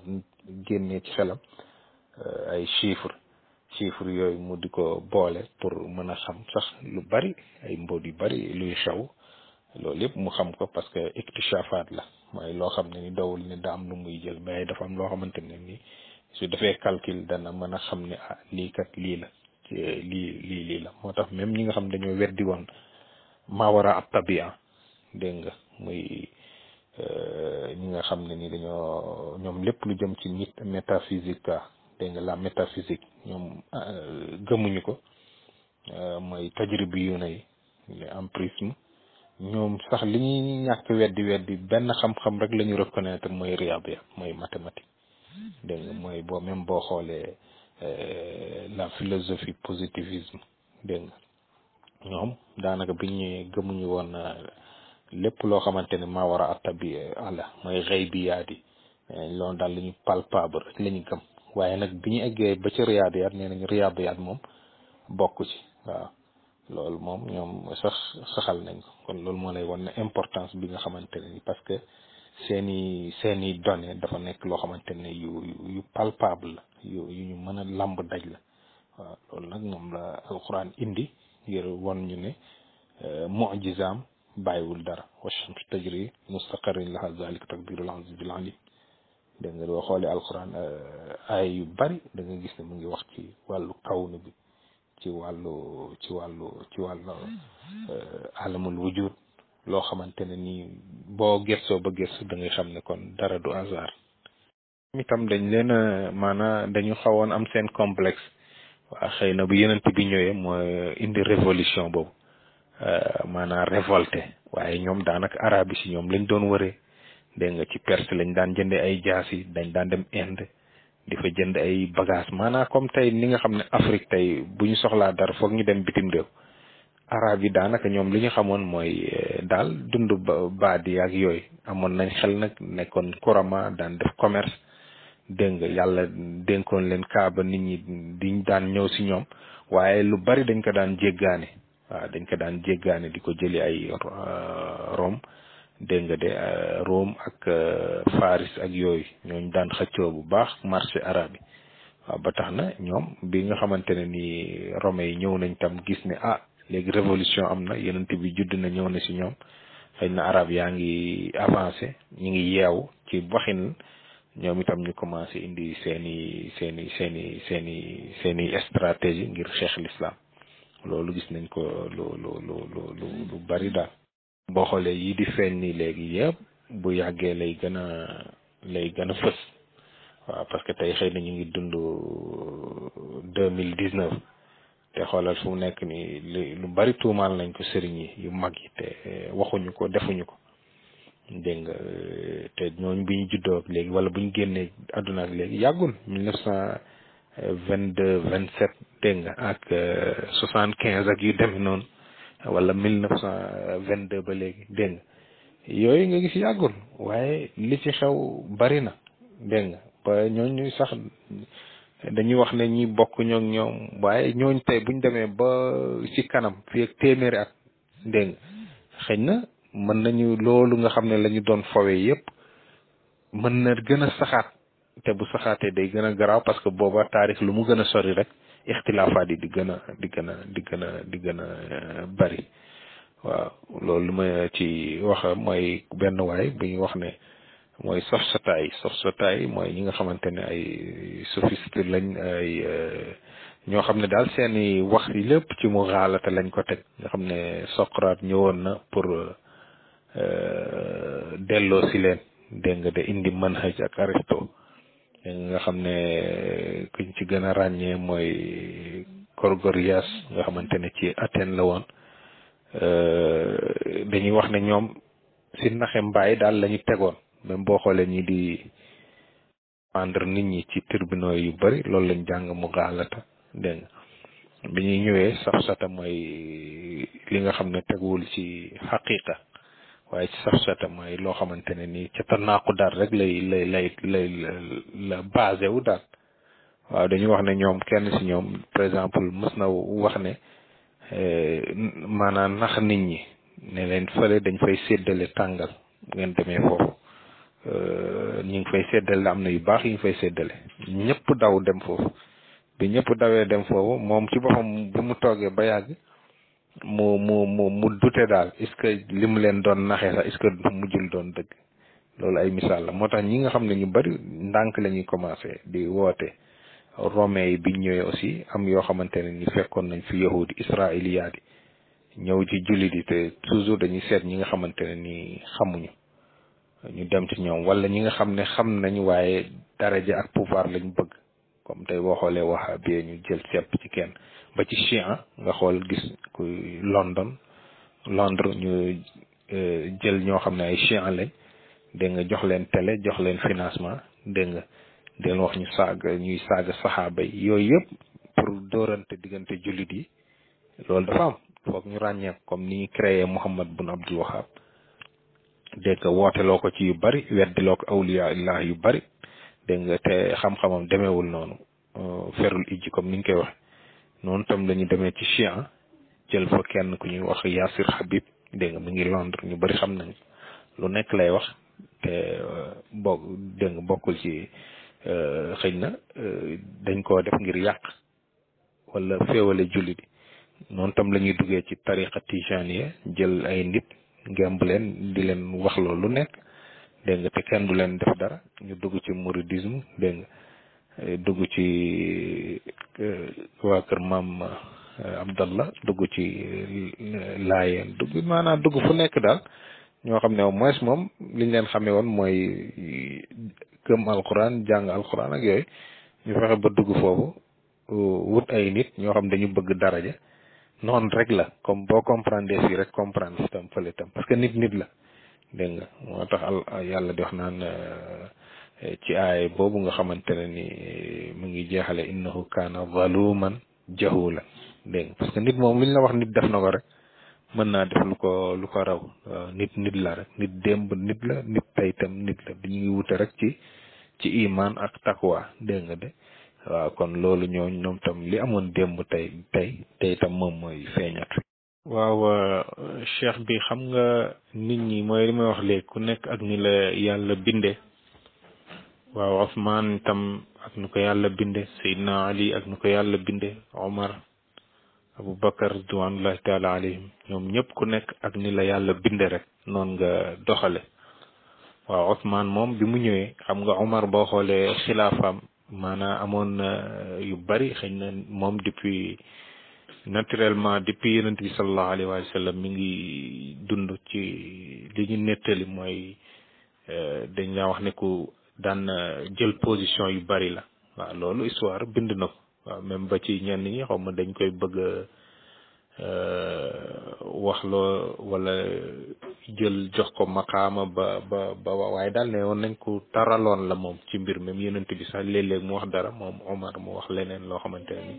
génnee ci xelam euh, ay chiffres chiffres yooyu mu di ko boole pour mën a xam sax lu bari ay mbóot yu bari luy xew loolu yëpp mu xam ko parce que iktishafaat la mooy loo xam ne ni dowul ni da am lu muy jël mais dafa am loo xamante ne ni su defee calcul dana mën a xam ne ah lii kat lii la lii lii lii la moo tax même ñi nga xam dañoo weddi woon maa wara ab tabia dégg nga muy euh, ñi nga xam ne ni dañoo ñoom lépp lu jëm ci nit métaphysique dégg nga la métaphysique ñoom euh, gëmuñu ko euh, mooy tajribi yu nay en prisme ñoom sax li ñuy ñàkk weddi weddi benn xam-xam rek la ñu reconnaître mooy riyabiya mooy mathématique dégg nga mooy boo même boo xoolee la philosophie positivisme dégg nga ñoom daanaka biñ ñëwee gëmuñu woon euh, lépp loo xamante ne maa war a attabi àlla euh, mooy xëy bi yaa di euh, loolu daal la ñu palpable rek la ñu gëm waaye nag bi ñu eggee ba ci riyaadu yaat nee nañu riyaadu yaat moom bokk ci waaw loolu moom ñoom sax saxal nañ ko kon loolu moo lay wan ne importance bi nga xamante ne ni parce que seeni seeni données dafa nekk loo xamante ne yu yu palpable la yu yu ñu mën a làmb daj la waaw loolu nag moom la alquran indi ngir won ñu ne euh, mujizaam bàyyiwul dara wa shamsu tajri mustaqarrin laha zalika taqdirul azizil alim dégg nga doo xoolee alquran euh, ay yu bari da nga gis ne mu ngi wax ci wàllu kawnu bi ci wàllu ci wàllu ci wàllu euh, alamul wujud loo xamante ne nii boo gëstoo ba gëstu da ngay xam ne kon dara du hasard itam dañ leen a maanaam dañu xawoon am seen complexe waa xëy na bu yenent bi ñëwee mooy indi révolution boobu euh, maanaam révolté waaye ñoom daanaka arab yi si ñoom lañ doon wëree dégg nga ci Perse lañ daan jënde ay jaasi dañ daan dem Inde di fa jënd ay bagage maanaam comme tey ni nga xam ne Afrique tey bu ñu soxlaa dara foog ñu dem bitim réew arab yi daanaka ñoom li ñu xamoon mooy eh, daal dund ba baadi ak yooyu amoon nañ xel nag nekkoon kurama daan def commerce dégg nga yàlla dénkoon leen kaaba nit ñi diñ daan ñëw si ñoom waaye lu bari dañ ko daan jéggaane waaw dañ ko daan jéggaane di ko jëli ay eh, Rome dégg nga de eh, Rome ak Faris ak yooyu ñooñu daan xëccoo bu baax marché arabe yi waaw ba tax na ñoom bi nga xamante ne ni Romain yi ñëw nañ tam gis ne ah léegi révolution am na yonent bi judd na ñëw na si ñoom xëy na arab yaa ngi avancé ñu ngi yeewu ci waxin ñoom itam ñu commencé indi seeni seeni seeni seeni seeni stratégie ngir xeex l'islam loolu gis nañ ko lu lu lu lu lu bari daal boo xoolee yi di feeñ nii léegi yëpp bu yàggee lay gën a lay gën a fës waaw parce que tey xëy na ñu ngi dund deux mille dix neuf te xoolal fu mu nekk nii lu lu bari tuumaal nañ ko sëriñ yi yu mag yi te eh, waxuñu ko defuñu ko dégg nga eh, te ñooñu bi ñu juddoo léegi wala bu ñu génnee àdduna ak léegi yàggul mille neuf cent vingt deux vingt sept dégg nga ak euh, soixante quinze ak yu demee noonu wala mille neuf cent vingt deux ba léegi dégg yooyu nga gis yàggul waaye li ci xew bari na dégg nga ba ñooñu sax dañuy wax ne ñi bokk ñoo ñoom waaye ñooñ tey buñ demee ba ci kanam fii ak téeméeri at dégg nga xëy na mën nañu loolu nga xam ne lañu doon fawee yépp mën na gën a saxaat te bu saxaatee day gën a garaaw parce que booba taarix lu mu gën a sori rek ixtilaafaat yi di gën a di gën a di gën a di gën a euh, bari waaw loolu lu ma ci wax mooy benn waay bu ñu wax ne mooy sof sotaay sof sotaay mooy ñi nga xamante ne ay sophiste lañ ay euh, ñoo xam ne daal seeni wax yi lépp ci mu xaalata lañ ko teg nga xam ne Socrate ñëwoon na pour euh, euh, delloo si leen dégg nga de indi mën xëj ak aristo dégg nga xam ne kuñ ci gën a ràññee mooy Gorgorias nga xamante ne ci Athènes la woon euh, dañuy wax ne ñoom si naxe mbaay daal lañu tegoon même boo xoolee ñi di pendre nit ñi ci tribunaux yu bari loolu lañ jàng mu gaalata dégg nga bi ñuy ñëwee safsata mooy li nga xam ne teguwul ci xaqiqa waaye ci safsata mooy loo xamante ne nii ca tanaaqu daal rek lay lay lay lay la basé wu daal waaw dañuy wax ne ñoom kenn si ñoom par exemple mës na wax ne eh, maanaam nax nit ñi ne leen fële dañ fay séddale tàngal ngeen demee foofu euh, ñu ngi fay seddale am na yu baax yi ñu fay seddale ñëpp daw dem foofu bi ñëpp dawee dem foofu moom ci boppam bi mu toogee ba yàgg mu mu mu mu dute daal est-ce que li mu leen doon naxee sax est-ce que du mujjul doon dëgg loolu ay misaal la moo tax ñi nga xam ne ñu bari ndànk la ñuy commencé di woote romain yi biñ ñëwee aussi am yoo xamante ne ñu fekkoon nañ fi yahudi israiliyaat yi ñëw ci jullit yi te toujours dañuy seet ñi nga xamante ne ni xamuñu ñu dem ci ñoom wala ñi nga xam ne xam nañ waaye daraja ak pouvoir lañ bëgg comme tey boo xoolee wahabi ñu jël sepp ci kenn ba ci chia nga xool gis ku London Londres ñu euh, jël ñoo xam ne ay chia lañ dégg nga jox leen télé jox leen financement dégg nga del wax ñu saaga ñuy saaga saxaaba yi yooyu yëpp pour dóorante diggante jullit yi loolu dafa am foog ñu ràññee comme ni ñu créé Muhammad bun Abdul Wahab dégg nga wooteloo ko ci yu bari weddiloo ko awliya illah yu bari dégg nga te xam-xamam demeewul noonu euh, ferul ijji comme ni ñu koy wax noonu tam la ñu demee ci Chien jël fa kenn ku ñuy wax Yaasir Habib dégg nga mi ngi Londres ñu bari xam nañ lu nekk lay wax te euh, boo dégg nga bokkul ci euh, xëy na dañ koo def ngir yàq wala féewale julli bi noonu tam la ñuy duggee ci tariqa tijaniya jël ay nit ngemb leen di leen wax loolu lu nekk dégg nga te kenn du leen def dara ñu dugg ci mouridisme dégg nga eh, dugg ci eh, waa kër maam eh, Abdallah dugg ci laayeen dugg maanaam dugg fu nekk daal ñoo xam ne au moins moom liñ leen xamee woon mooy gëm alxuraan jàng alxuraan ak yooyu ñu fexe ba dugg foofu wut ay nit ñoo xam dañu bëgg daraja noonu rek la comme boo comprendre fii rek comprendre fi tam fële tam parce que nit nit la dégg nga moo tax al yàlla di wax naan ci aay boobu nga xamante ne ni mu ngi jeexale innahu kaana zaluman jahula dégg parce que nit moom lu ñu la wax nit def na ko rek mën naa def lu ko lu ko raw euh, nit nit la rek nit démb nit la nit tey tam nit la bi ñuy wute rek ci ci iman ak takwa dégg nga de waaw kon loolu ñoo ñoom tam li amoon démb tey tey tey tam moom mooy feeñat waaw euh, cheikh bi xam nga nit ñi mooy li may wax léegi ku nekk ak ni la yàlla binde waaw Ousmane tam ak nu ko yàlla binde Seydina Ali ak nu ko yàlla binde Omar Abu Bakar ridwanullahi taala alayhim ñoom ñëpp ku nekk ak ni la yàlla binde rek noon nga doxale waaw Ousmane moom bi mu ñëwee xam nga Omar boo xoolee xilaafaam maanaam amoon na yu bari xëy na moom depuis naturellement depuis yonent bi sallallahu alayhi wa sallam mi ngi dund ci li ñu nettali mooy euh, dañ laa wax ne ku daan jël position yu bari la waaw loolu histoire bind na ko waaw même ba ci ñenn ñi xaw ma dañ koy bëgg euh, wax loo wala jël jox ko maqaama ba ba ba waaye daal ne woon nañ ko taraloon la moom ci mbir même yenent bi sax léeg-léeg mu wax dara moom Omar mu wax leneen loo xamante ne ni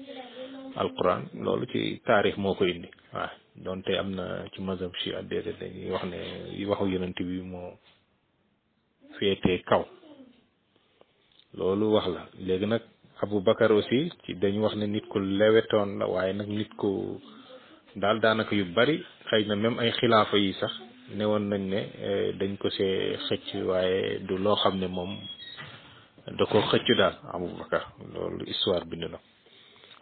alquran loolu ci taarix moo ko indi waaw donte am na ci mazhab chi ak déedéet dañuy wax ne waxu yenent bi moo féetee kaw loolu wax la léegi nag Abu Bakar aussi ci dañu wax ne nit ku lewetoon la waaye nag nit ku daal daanaka yu bari xëy na même ay xilaafa yi sax ne woon nañ ne eh, dañ ko see xëcc waaye du loo xam ne moom da ko xëcc daal Abu Bakar loolu histoire bind na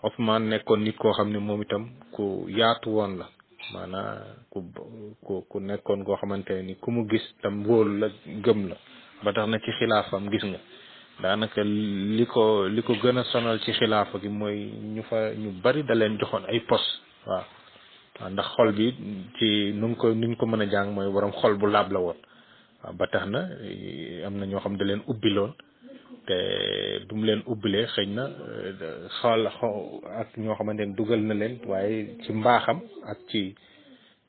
Ousmane nekkoon nit koo xam ne moom itam ku yaatu woon la maanaam ku ku ku nekkoon koo xamante ne ni ku mu gis tam wóolu la gëm la ba tax na ci xilaafam gis nga daanaka li ko li ko gën a sonal ci xilaafa gi mooy ñu fa ñu bari da leen joxoon ay pos waaw waaw ndax xol bi ci nu ko nuñ ko mën a jàng mooy borom xol bu laab la woon waaw ba tax na am na ñoo xam da leen ubbiloon te bu mu leen ubbilee xëy na euh, xool ak ñoo xamante ne dugal na leen waaye ci mbaaxam ak ci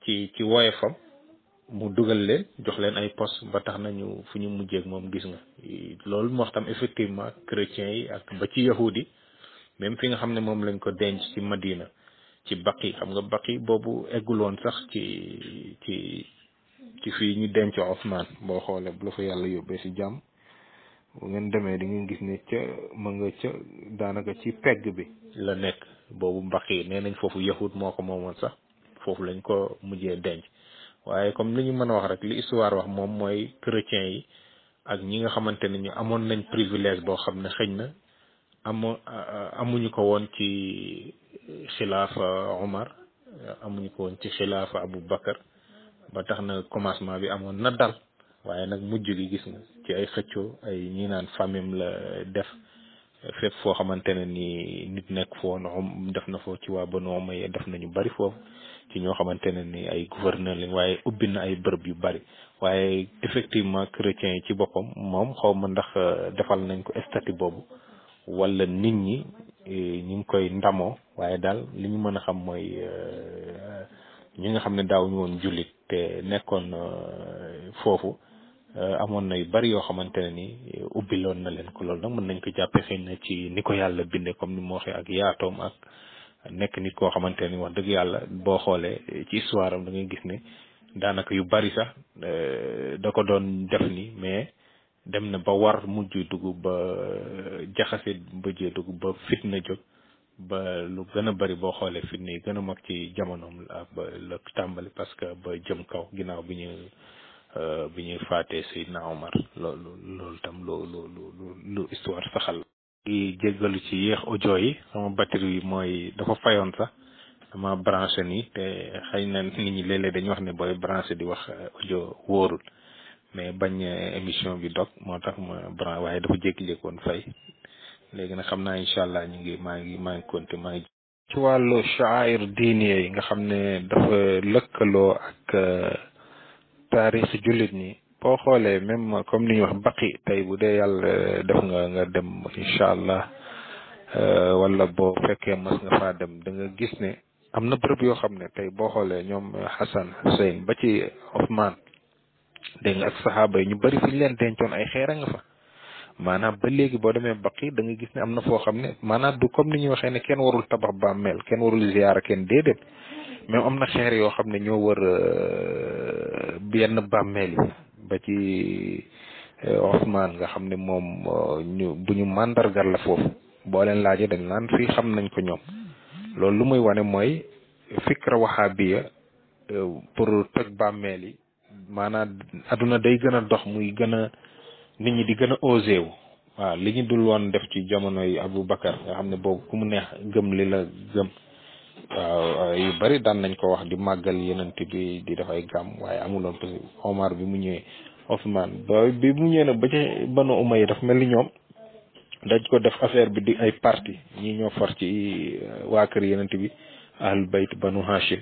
ci ci woyefam mu dugal leen jox leen ay poste ba tax nañu fu ñu mujjeeg moom gis nga loolu moo tam effectivement chrétiens yi ak ba ci yahudi yi même fi nga xam ne moom lañ ko denc ci Madina ci baqi xam nga baqi boobu eggul woon sax ci ci ci fii ñu denc Ousmane boo xoolee bu la fa yàlla yóbbee si jàmm bu ngeen demee di ngeen gis ne ca ma nga ca daanaka ci pegg bi la nekk boobu mbaq yi nee nañ foofu yahut moo ko moomoon sax foofu lañ ko mujjee denc waaye comme li ñu mën a wax rek li histoire wax moom mooy chrétien yi ak ñi nga xamante ne ñu amoon nañ privilège boo xam ne xëñ na amu amuñu ko woon ci xilaafa Omar amuñu ko woon ci xilaafa Abu Bakar ba tax na commencement bi amoon na dal waaye nag mujj gi gis na ci ay xëccoo ay ñi naan famim la def fépp foo xamante ne ni nit nekk foo no def na foo ci waa Banu Umayya def nañu bari foofu ci ñoo xamante ne ni ay gouverneur lañ waaye ubbi na ay bërëb yu bari waaye effectivement chrétiens yi ci boppam moom xaw ma ndax euh, defal nañ ko statut boobu wala nit ñi euh, ñu ngi koy ndamoo waaye daal li ñu mën a xam mooy euh, ñi nga xam ne daaw ñu woon jullit te nekkoon foofu amoon na yu bari yoo xamante ne ni ubbiloon na leen ko loolu nag mën nañ ko jàppee xëy na ci ni ko yàlla bindee comme ni mu waxee ak yaatoom ak nekk nit koo xamante ni wax dëgg yàlla boo xoolee ci histoire am da ngay gis ne daanaka yu bari sax euh, da ko doon def ni mais dem na ba war mujj dugg ba euh, jaxase bëjee dugg ba fitna jóg ba lu gën a bari boo xoolee fitna yi gën a mag ci jamonoom la ba la tàmbali parce que ba jëm kaw ginnaaw bi ñu euh, bi ñuy faatee Seydina Omar loolu loolu tam lu lu lu lu histoire saxal di jéggalu ci yéex audio yi sama batterie yi mooy dafa fayoon sax dama branché nii te xëy na nit ñi léeg-léeg dañuy wax ne booy branché di wax euh, audio wóorul mais bañ euh, émission bi dog moo tax ma bran waaye dafa jékki-jékkoon fay léegi nag xam naa incha allah ñu ngi maa ngi maa ngi compté maa ngi ci wàllu sha'air diiniya yi nga xam ne dafa lëkkaloo ak euh, taarix jullit ñi boo xoolee même comme ni ñuy wax baqi tey bu dee yàlla euh, def nga nga dem incha allah euh, wala boo fekkee mas nga faa dem da nga gis ne am na bërëb yoo xam ne tey boo xoolee ñoom Hassan Hussein ba ci Ousmane dégg nga ak saxaaba yi ñu bari fi ñu leen dencoon ay xeer a nga fa maanaam ba léegi boo demee baqi da nga gis ne am na foo xam ne maanaam du comme ni ñuy waxee ne kenn warul tabax bàmmeel kenn warul ziyaara kenn déedéet même am na xeer yoo xam ne ñoo wër euh, benn bàmmeel yi ba ci euh, Ousmane nga xam ne moom euh, ñu bu ñu màndargal la foofu boo leen laajee dañ naan fii xam nañ ko ñoom loolu lu muy wane mooy fikra waxaabiya pour toj bàmmeel yi maanaam adduna day gën a dox muy gën a nit ñi di gën a osé wu waaw li ñu dul woon def ci jamono yi Abu Bakar nga xam ne boobu ku mu neex gëm li la gëm waaw yu bari daan nañ ko wax di màggal yenent bi di dafay gàmm waaye amuloon parce que Omar bi mu ñëwee Ousmane ba bi mu ñëwee nag ba ca Banu Umayya daf mel ni ñoom dañ ko def affaire bi di ay parti ñii ñoo far ci waa kër yenent bi ahlul bayt Banu Hashim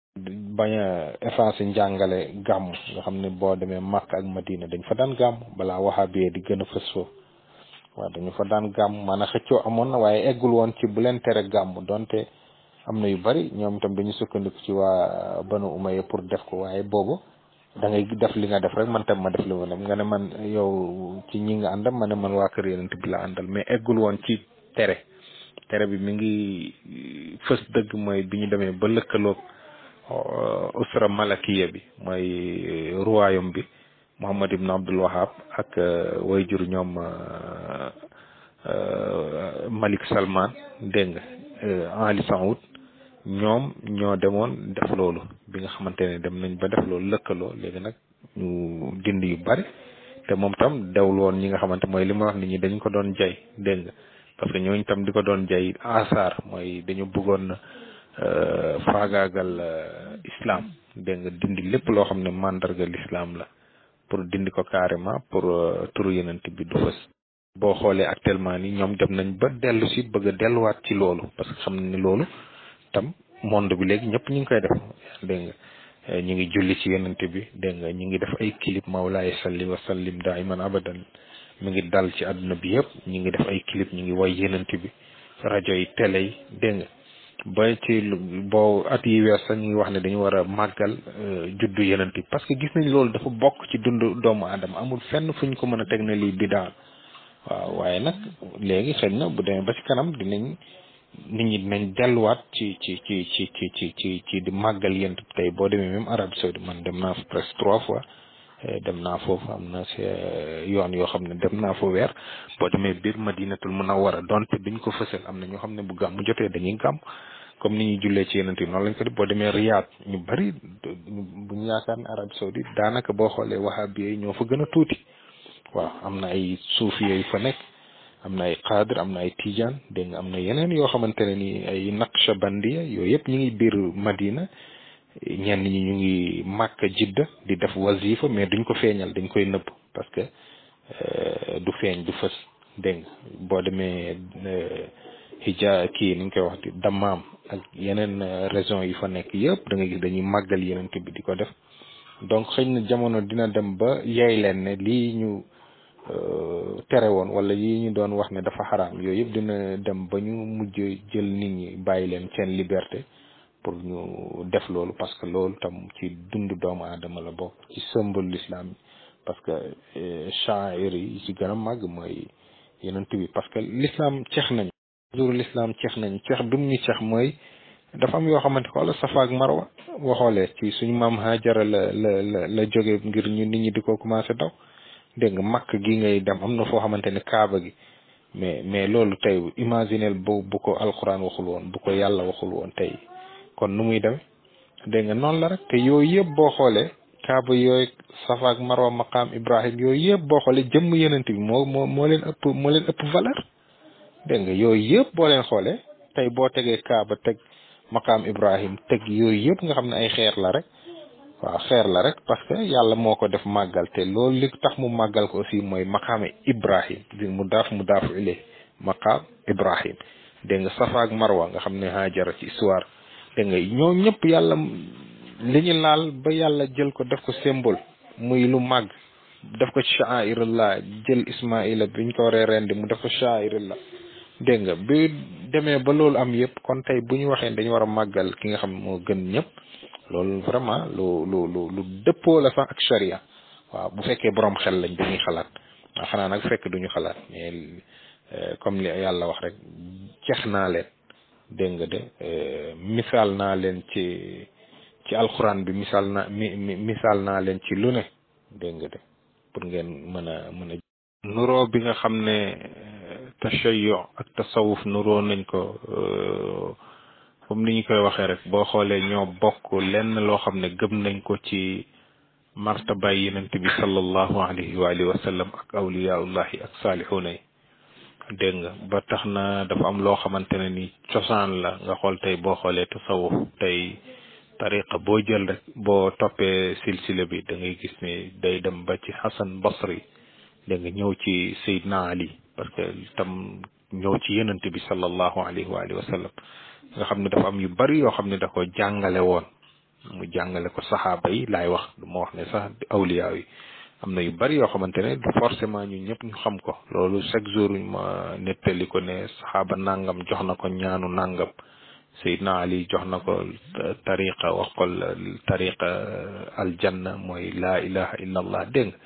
bañ a effacer njàngale gàmm nga xam ne boo demee Makka ak Madina dañ fa daan gàmm balaa wahabiyee di gën a fës foofu waaw dañu fa daan gàmm maanaam xëccoo amoon na waaye eggul woon ci bu leen tere gàmm donte am na yu bari ñoom itam dañu sukkandiku ci waa Banu Umayya pour def ko waaye boobu da ngay def li nga def rek man tam ma def li ma def nga ne man yow ci ñi nga àndal ma ne man waa kër yonent bi la àndal mais eggul woon ci tere tere bi mi ngi fës dëgg mooy bi ñu demee ba lëkkaloog euh, usra malakiya bi mooy euh, royaume bi Muhammad ibn Abdul Wahab ak euh, way jur ñoom Malik Salman dégg nga Ali Saoud ñoom ñoo demoon def loolu bi nga xamante ne dem nañ ba def loolu lëkkaloo léegi nag ñu dind yu bari te moom tam dewul woon ñi nga xamante mooy li ma wax nit ñi dañ ko doon jay dégg nga parce que ñooñu tam di ko doon jay asaar mooy dañu bëggoon na euh, faagaagal euh, islam dégg nga dindi lépp loo xam ne màndarga l'islam la pour dindi ko carrément pour euh, turu yenent bi du fës boo xoolee actuellement ni ñoom dem nañ ba dellu si bëgg a delluwaat ci loolu parce que xam ne loolu tam monde bi léegi ñëpp ñu ngi koy def dégg nga eh, ñu ngi julli ci yonent bi dégg nga ñu ngi def ay clip mawlaay salli wa sallim daiman abadan mi ngi dal ci àdduna bi yëpp ñu ngi def ay clip ñu ngi way yonent bi rajo yi télé yi dégg nga ba ci boo at yi weer sax ñu ngi wax ne dañu war a màggal euh, juddu yenent yi parce que gis nañ loolu dafa bokk ci dund doomu aadama amul fenn fu ñu ko mën a teg ne lii bidaa waaw waaye nag léegi xëy na bu demee ba ci kanam dinañ nit ñi dinañ delluwaat ci ci ci ci ci ci ci ci di màggal yenent tey boo demee même Arabie Saoudite man dem naa fa presque trois fois Eh, dem naa foofu am na si eh, yoon yoo xam ne dem naa fa weer boo demee biir madinatul munawwara donte biñ ko fësal am na ñoo xam ne bu gàmm jotee dañuy gàmm comme ni ñuy jullee ci yeneen yi noonu lañ ko def boo demee Riyad ñu bari bu ñu yaakaar ne Arabie Saoudite daanaka boo xoolee wahabi yi ñoo fa gën a tuuti waaw am na ay suufi yi fa nekk am na ay xaadir am na ay tijaan dégg nga am na yeneen yoo xamante ne ni ay naqshabandiya yooyu yëpp ñu ngi biir Madina ñenn ñi ñu ngi màkk jidda di def wazifa mais duñ ko feeñal dañ koy nëbb parce que euh, du feeñ du fës dégg boo demee euh, hija kii ni ñu koy wax di damaam ak yeneen euh, raison yi fa nekk yëpp da nga gis dañuy màggal yeneen bi di ko def donc xëy na jamono dina dem ba yey leen ne lii ñu euh, tere woon wala yi ñu doon wax ne dafa xaraam yooyu yëpp dina dem ba ñu mujj jël nit ñi bàyyi leen seen liberté pour ñu def loolu parce que loolu tam ci dund doomu aadama la bokk ci symbole l'islam parce que euh, sha'ir yi ci gën a màgg mooy yeneen bi parce que l'islam ceex nañu toujours l'islam ceex nañu ceex dum ñu ceex mooy dafa am yoo xamante ko la safa ak marwa waxoolee ci suñu maam Haajara la la la la jóge ngir ñu nit ñi di ko commencé daw dégg nga makk gi ngay dem am na foo xamante ne kaaba gi mais mais loolu tey imaginer bu bu ko alxuraan waxul woon bu ko yàlla waxul woon tey kon nu muy demee dégg nga noonu la rek te yooyu yëpp boo xoolee kaaba yooyu safa ak marwa maqaam ibrahim yooyu yëpp boo xoolee jëmm yenent bi moo moo moo leen ëpp moo leen ëpp valeur dégg nga yooyu yëpp boo leen xoolee tey boo tegee kaaba teg maqaam ibrahim teg yooyu yëpp nga xam ne ay xeer la rek waaw xeer la rek parce que yàlla moo ko def màggal te loolu li tax mu màggal ko aussi mooy maqaame ibrahim di mu daaf mu daaf ile maqaam ibrahim dégg nga safa ak marwa nga xam ne hajara ci histoire dégg nga ñoo ñëpp yàlla li ñu laal ba yàlla jël ko def ko symbole muy lu màgg def ko ci sha'airullah jël ismaila biñ ko waree rendi mu def ko sha'airullah dégg nga bi demee ba loolu am yëpp kon tey bu ñu waxee dañu war a màggal ki nga xam moo gën ñëpp loolu vraiment lu lu lu lu dëppoo la sax ak sharia waaw bu fekkee borom xel lañ dañuy xalaat waaw xanaa nag fekk duñu xalaat mais euh, comme li yàlla wax rek jeex naa leen dégg nga de euh, misaal naa leen ci ci alxuraan bi misaal naa mi misaal naa leen ci lu ne dégg nga de pour ngeen mën a mën a nuroo bi nga xam ne euh, tashayu ak tasawuf nuroo nañ ko euh, comme ni ñu koy waxee rek boo xoolee ñoo bokk lenn loo xam ne gëm nañ ko ci martaba yenent bi sallallahu alayhi wa alihi wa sallam ak awliyaullahi ak saalihuna yi dégg nga ba tax na dafa am loo xamante ne ni cosaan la nga xool tey boo xoolee tasawuf tey tariqa boo jël rek boo toppee silsile bi da ngay gis ni day dem ba ci Xasan Basri da nga ñëw ci Seydina Ali parce que tam ñëw ci yenant bi sallallahu alayhi wa alihi wa sallam nga xam ne dafa am yu bari yoo xam ne da ko jàngale woon mu jàngale ko saxaaba yi laay wax du ma wax ne sax awliyaa yi am na yu bari yoo xamante ne du forcément ñu ñëpp ñu xam ko loolu chaque jour ma nettali ko ne saxaaba nangam jox na ko ñaanu nangam Seydina Ali jox na ko tariqa wax ko tariqa aljanna mooy laa ilaha illa allah dégg nga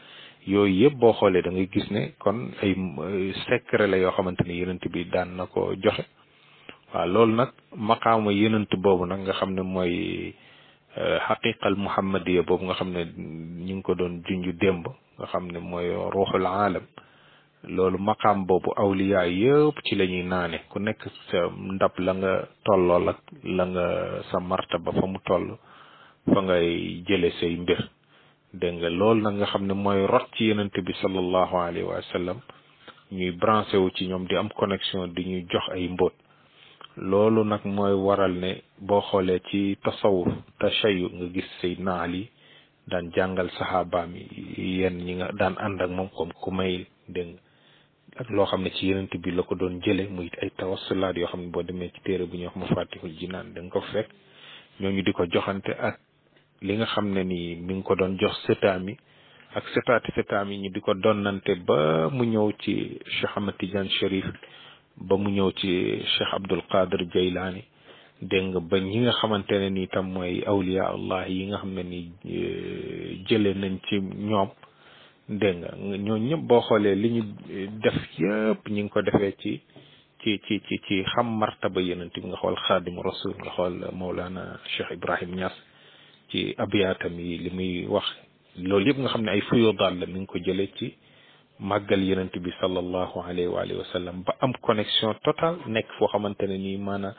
yooyu yëpp boo xoolee da ngay gis ne kon ay secret la yoo xamante ne yonent bi daan na ko joxe waaw loolu nag maqaama yenant boobu nag nga xam ne mooy euh, xaqiqal muhammadiya boobu nga xam ne ñu ngi ko doon junj démb nga xam ne mooy ruuxul aalam
loolu maqaam boobu awliya yëpp ci la ñuy naane ku nekk sa ndab la nga tollool ak la nga sa martaba fa mu toll fa ngay jële say mbir dégg nga loolu nag nga xam ne mooy rot ci yenent bi sallallahu alayhi wa sallam ñuy branché wu ci ñoom di am connexion di ñuy jox ay mbóot loolu nag mooy waral ne boo xoolee ci tasawuf tashayu nga gis Seydina Ali daan jàngal saxaabaam yi yenn ñi nga daan ànd ak moom comme ku may dégg nga ak loo xam ne ci yenent bi la ko doon jële muy ay tawassulaat yoo xam ne boo demee ci téere bu ñuy wax Mafatihul Jinaan da nga ko fekk ñooñu di ko joxante ak li nga xam ne ni mi ngi ko doon jox sëtaam yi ak sëtaati sëtaam yi ñu di ko donnante ba mu ñëw ci Cheikh Ahmad Tidiane Chérif ba mu ñëw ci Cheikh Abdul Qadir Jaylaani dégg nga ba ñi nga xamante ne ni tam mooy awliya allah yi nga xam ne ni eh, jële nañ ci ñoom dégg nga ñoo ñëpp boo xoolee li ñu eh, def yëpp ñu ngi ko defee ci ci ci ci ci xam martaba yonent bi nga xool xaadimu rasul nga xool Mawlana Cheikh Ibrahim Niass ci abiyaatam yi li muy wax loolu yëpp nga xam ne ay fuyudaal la mi ngi ko jëlee ci màggal yonent bi sallallahu alayhi wa alihi wa sallam ba am connexion totale nekk foo xamante ne nii maanaam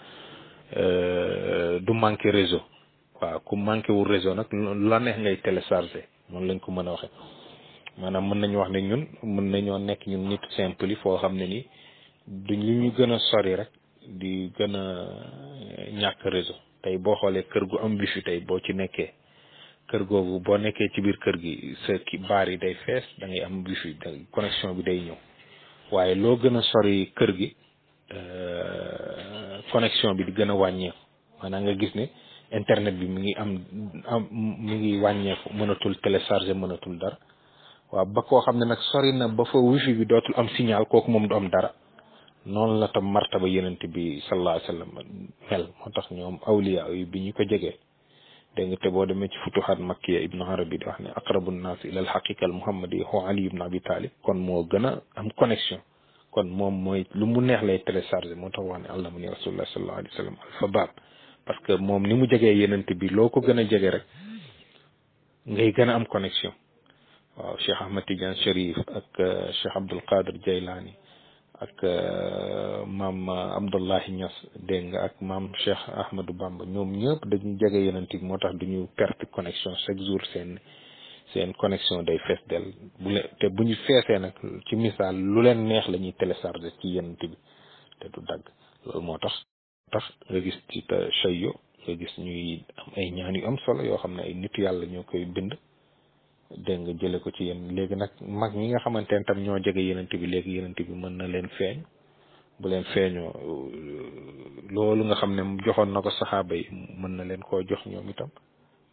euh, du manqué réseau waaw ku manqué wu réseau nag la neex ngay téléchargé noonu lañ ko mën a waxee maanaam mën nañu wax ne ñun mën nañoo nekk ñun nit simple yi foo xam ne nii duñ li ñu gën a sori rek di gën a eh, ñàkk réseau tey boo xoolee kër gu am wifi tey boo ci nekkee kër googu boo nekkee ci biir kër gi sa ki baar yi day fees da ngay am wifi connexion bi day ñëw waaye loo gën a sori kër gi euh, connexion bi di gën a wàññeeku maanaam nga gis ne internet bi mi ngi am am mi ngi wàññeeku mënatul télécharger mënatul dara waaw ba koo xam ne nag sori na ba fa wifi bi dootul am signal kooku moom du am dara noonu la tam martaba yenent bi sallallahu alayhi wa sallam mel moo tax ñoom awliya yi bi ñu ko jegee dégg nga te boo demee ci futuhaat makkiya ibnu arabi di wax ne aqrabu nnaas ila alxaqiqa al muhammadi hu ali ibnu abi talib kon moo gën a am connexion kon moom mooy lu mu neex lay téléchargé moo tax wax ne allah mu ni rasulullah sallallahu alayhi wa sallam alfa baab parce que moom ni mu jegee yenent bi loo ko gën a jege rek ngay gën a am connexion waaw Cheikh Ahmad Tidiane Chérif ak euh, Cheikh Abdul Qadir Jaylani ak euh, maam euh, Abdullahi Niass dégg nga ak maam Cheikh Ahmadou Bamba ñoom ñëpp dañuy jege yenent bi moo tax duñu perte connexion chaque jour seen seen connexion day fees del bu leen te bu ñu feesee nag ci misaal lu leen neex la ñuy télécharger ci yenent bi te du dagg loolu moo tax tax nga gis ci tashayyu nga gis ñuy am ay ñaan yu am solo yoo xam ne ay nit yàlla ñoo koy bind dégg nga jële ko ci yéen léegi nag mag ñi nga xamante ne tam ñoo jege yenent bi léegi yenent bi mën na leen feeñ bu leen feeñoo loolu nga xam ne joxoon na ko saxaaba yi mën na leen koo jox ñoom itam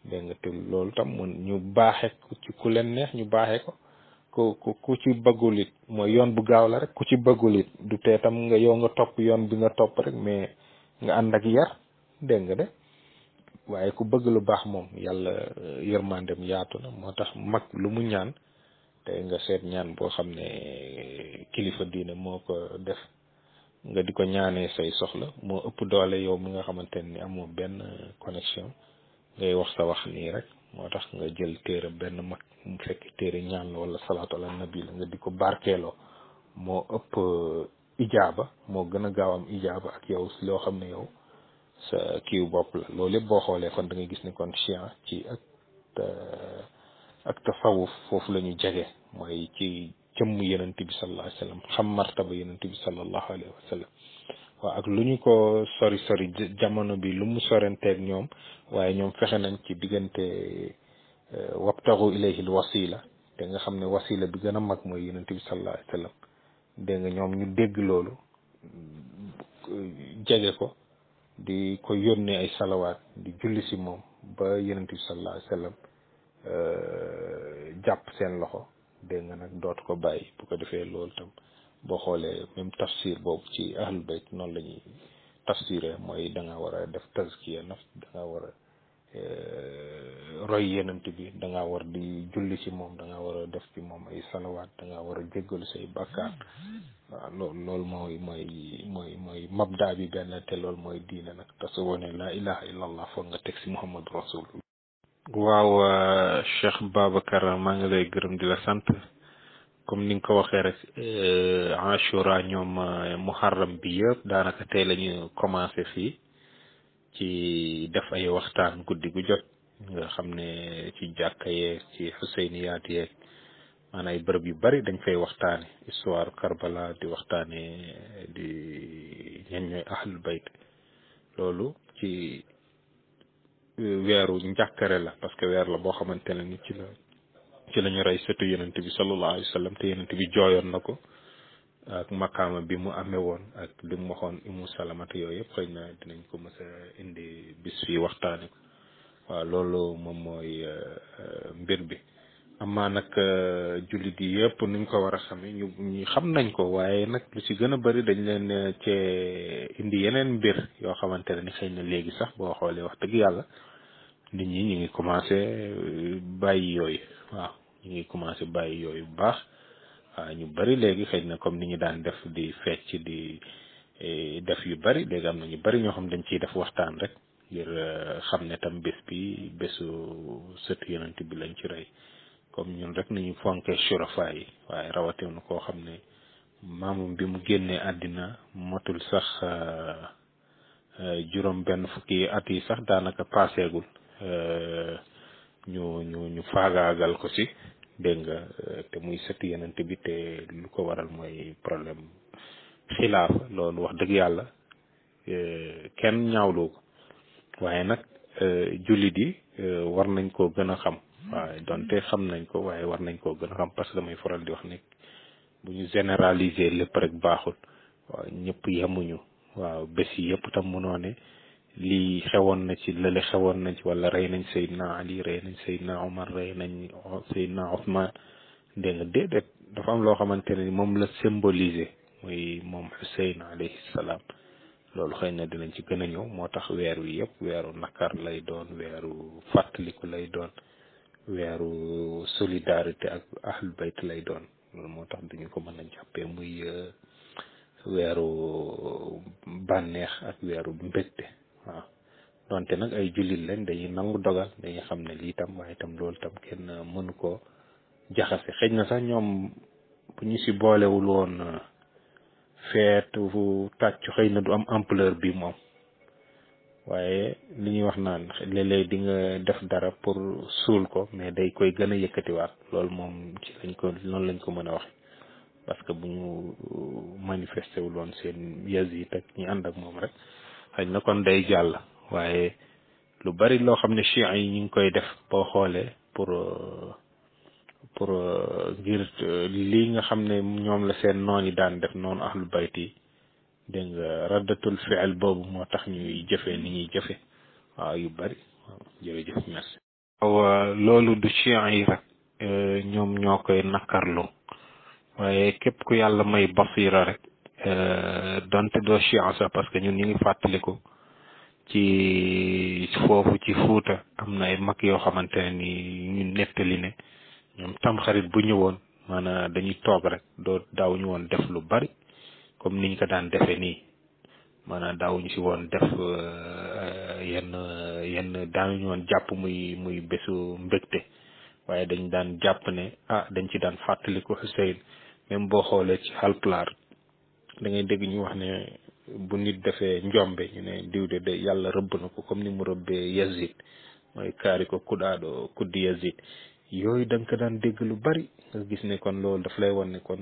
dégg nga te loolu tam mun ñu baaxe ci ku leen neex ñu baaxe ko ku ku ku ci bëggul it mooy yoon bu gaaw la rek ku ci bëggul it du tee tam nga yow nga topp yoon bi nga topp rek mais nga ànd ak yar dégg nga de waaye ku bëgg lu baax moom yàlla euh, yërmandem yaatu na moo tax mag lu mu ñaan te nga seet ñaan boo xam ne euh, kilifa diine moo ko def nga di ko ñaanee say soxla moo ëpp doole yow mi nga xamante ni amoo benn connexion ngay wax sa wax nii rek moo tax nga jël téere benn mag mu fekk téere ñaan la wala salaatu ala nabi la nga di ko barkeeloo moo ëpp uh, ijaaba moo gën a gaaw am ijaaba ak yow loo xam ne yow sa kiiw bopp la loolu yëpp boo xoolee kon da ngay gis ni kon chian ci ak uh, ak tasawuf foofu la ñu jege mooy ci jëmm yonent bi sallallahu alayhi wa sallam xam martaba yonent bi sallallahu alayhi wa sallam waaw ak lu ñu ko sori sori jamono bi lu mu sorenteeg ñoom waaye ñoom fexe nañ ci diggante euh, wabtaxu ilayhi l wasila te nga xam ne wasila bi gën a mag mooy yonent bi sallallahu alayhi wa sallam dégg nga ñoom ñu dégg loolu jege ko di ko yónnee ay salawaat di julli si moom ba yonent bi sallallahu alayhi wa sallam euh, jàpp seen loxo dégg nga nag dootu ko bàyyi bu ko defee loolu tam boo xoolee même tafsir boobu ci ahlul bayt noonu la ñuy tafsiré mooy da nga war a def tazkiya naf da nga war a eh, roy yenant bi da nga war di julli ci moom da nga war a def ci moom ay salawaat da nga war a jéggalu say bàkkaar waaw loolu loolu mooy mooy mooy mooy mabda bi benn te loolu mooy diine nag te su wone laa ilaha illallah foog nga teg si muhammadu rasulullah waaw euh, Cheikh Babacar maa ngi lay gërëm di la sant comme ni nga ko waxee rek euh, Ashura ñoom euh, muharram bi yëpp daanaka tey la ñu commencé fii ci def ay waxtaan guddi gu jot nga xam ne ci jàkka yeeg ci xuseyniyaat yeeg maanaam ay bërëb yu bari dañ fay waxtaane histoire Karbala di waxtaane di ñan ñooy ahlul bayt loolu ci euh, weeru njàkkare la parce que weer la boo xamante ne ni ci la ci la ñu rey sëtu yonent bi sallallahu alayhi wa sallam te yonent bi jooyoon na ko ak maqaama bi mu amee woon ak li mu waxoon umu salamata yooyu yëpp xëy na dinañ ko mës a indi bis fii waxtaane ko waaw loolu moom mooy euh, mbir bi amaa nag euh, jullit yi yëpp nuñ ko war a xamee ñu ñu xam nañ ko waaye nag lu ci gën a bari dañ leen euh, cee indi yeneen mbir yoo xamante ne ni xëy na léegi sax boo xoolee wax dëgg yàlla nit ñi ñu ngi commencé euh, bàyyi yooyu waaw ñu ngi commencé bàyyi yooyu bu baax waaw ñu bari léegi xëy na comme ni ñu daan def di fecc di def yu bari léegi am na ñu bari ñoo xam dañ ciy def waxtaan rek ngir euh, xam ne tam bés bi bésu sët yonent bi lañ ci rey comme ñun rek nañu fonkee surafa yi waaye rawatina koo xam ne maamum bi mu génnee àddina motul sax euh, euh, juróom benn fukki at yi sax daanaka paaseegul ñu ñu ñu faagaagal ko si dégg nga te muy sët yonent bi te lu ko waral mooy problème xilaafa loolu wax dëgg yàlla euh, kenn ñaawloo ko waaye nag euh, jullit yi euh, war nañ koo gën a xam waaye donte xam nañ ko waaye war nañ koo gën a xam parce que damay faral di wax ne bu ñu généraliser lépp rek baaxul waaw ñëpp yemuñu waaw bés yi yëpp tam mënoo ne lii xewoon na ci lële xewoon na ci wala rey nañ Seydina Ali rey nañ Seydina Omar rey nañ Seydina Ousmane dégg nga déedéet dafa am loo xamante ne moom la symboliser muy moom Xuseyn alayhi salaam loolu xëy na dinañ ci gën a ñëw moo tax weer wi yëpp weeru nakar lay doon weeru fàttaliku lay doon weeru solidarité ak ahlul bayt lay doon loolu moo tax duñu ko mën a jàppee muy euh, weeru bànneex ak weeru mbégte waaw donte nag ay jullit lañ dañuy nangu dogal dañuy xam ne lii tam waaye tam loolu tam kenn mënu ko jaxase xëj na sax ñoom bu ñu si boolewul woon euh, feet fu tàccu xëy na du am ampleur bi moom waaye li ñuy wax naan léeg-léeg di nga def dara pour suul ko mais day koy gën a yëkkatiwaat loolu moom ci lañ ko noonu lañ ko mën a wax parce que bu ñu euh, manifesté wul woon seen yazit ak ñi ànd ak moom rek xëy na kon day jàll waaye lu bari loo xam ne chiites yi ñu ngi koy def boo xoolee pour euh, pour euh, ngir euh, lii nga xam ne ñoom la seen noon yi daan def noonu ahlu bayt yi dégg nga raddatul fiil boobu moo tax ñuy jëfee ni ñuy jëfe waaw yu bari waaw jërëjëf merci waaw loolu du chiites yi rek euh, ñoom ñoo koy naqarlu waaye képp ku yàlla may basira rek euh, donte doo chian sax parce que ñun ñu ngi fàttaliku ci foofu ci Fuuta am na ay mag yoo xamante ne ni ñu nettali ne ñoom tamxarit bu ñëwoon maanaam dañuy toog rek doo daaw ñu woon def lu bari comme niñ ko daan defee nii maanaam daawuñu si woon def euh, yenn yenn daanuñu woon jàpp muy muy bésu mbégte waaye dañ daan jàpp ne ah dañ ci daan fàttaliku Hussein même boo xoolee ci Halpulaar da ngay dégg ñu wax ne bu nit defee njombe ñu ne diw de de yàlla rëbb na ko comme ni mu rëbbee Yazid mooy kaari ko kuddaado kuddi Yazid yooyu da ko daan dégg lu bari nga gis ne kon loolu daf lay wan ne kon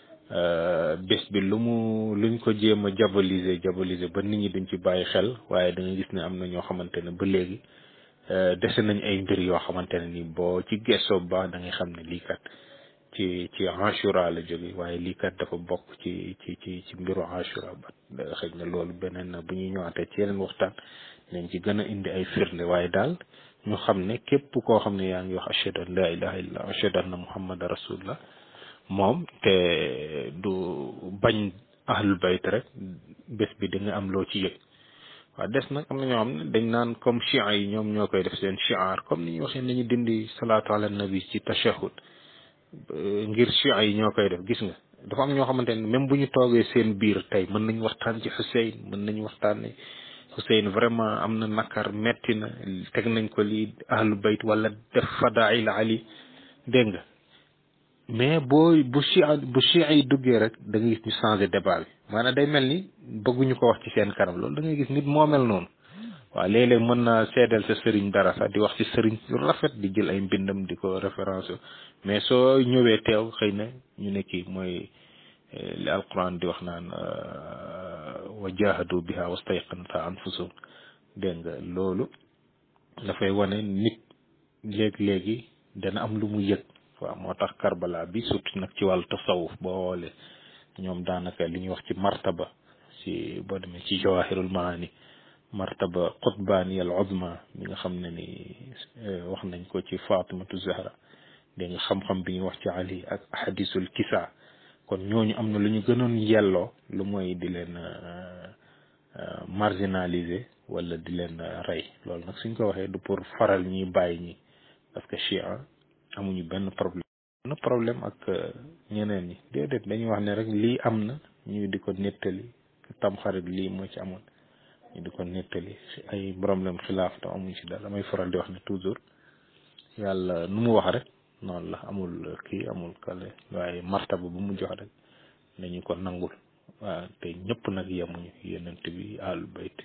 euh, bés bi lu mu luñ ko jéem a diaboliser diaboliser ba nit ñi duñ ci bàyyi xel waaye da gis ne am na ñoo xamante ne ba léegi euh, dese nañ ay mbir yoo xamante ne ni boo ci gëstoo bu baax da ngay xam ne lii kat ci ci Ashura la jóge waaye lii kat dafa bokk ci ci ci ci mbiru Ashura ba xëj na loolu beneen bu ñuy ñëwaatee ci yeneen waxtaan nañ ci gën a indi ay firnde waaye daal ñu xam ne képp koo xam ne yaa ngi wax ashhadu an laa ilaha illa ashhadu anna muhammadan rasulullah moom te du bañ ahlul bayt rek bés bi di nga am loo ci yëg waaw des nag am na ñoo xam ne dañ naan comme chia yi ñoom ñoo koy def seen chiar comme ni ñu waxee nañu dindi salaatu ala nabi ci tashahud euh, ngir chia yi ñoo koy def gis nga dafa am ñoo xamante ne même bu ñu toogee seen biir tey mën nañu waxtaan ci Hussein mën nañu waxtaan ne Hussein vraiment am na nakar metti na teg nañ ko lii ahlu bayt wala def fadail ali dégg nga mais boo bu chia bu chia yi duggee rek da ngay gis ñu changé débat bi maanaam day mel ni bëgguñu ko wax ci seen kanam loolu da ngay gis nit moo mel noonu waaw léeg-léeg mën naa seedal sa sëriñ dara sax di wax ci sëriñ lu rafet di jël ay mbindam di ko référence mais soo ñëwee teew xëy na ñu ne kii mooy eh, li alquran di wax naan euh, wa jahadu biha wastayqanata anfusum dégg nga loolu dafay wane nit léeg-léegi dana am lu mu yëg waaw moo tax Karbala bi surtout nag ci wàllu tasawuf boo woole ñoom daanaka li ñuy wax ci martaba ci boo demee ci jawahirul maani martaba qutbaani al uzma mi nga xam ne ni eh, wax nañ ko ci fatimatu zahra dégg nga xam-xam bi ñuy wax ci ali ak hadisul kisa kon ñooñu am na lu ñu gënoon yelloo lu mooy di leen eh, euh, marginaliser wala di leen euh, rey loolu nag suñ ko waxee du pour faral ñi bàyyi ñi parce que chia amuñu benn problème na problème ak euh, ñeneen ñi déedéet dañuy wax ne rek lii am na ñu di ko nettali tamxarit lii moo ci amoon ñu di ko nettali ay problème xilaaf tam amuñ ci dara damay faral di wax ne toujours yàlla nu mu wax rek noonu la amul kii amul kale waaye martaba bu mu jox rek nañu ko nangul waaw te ñëpp nag yemuñu yonent bi alu bayt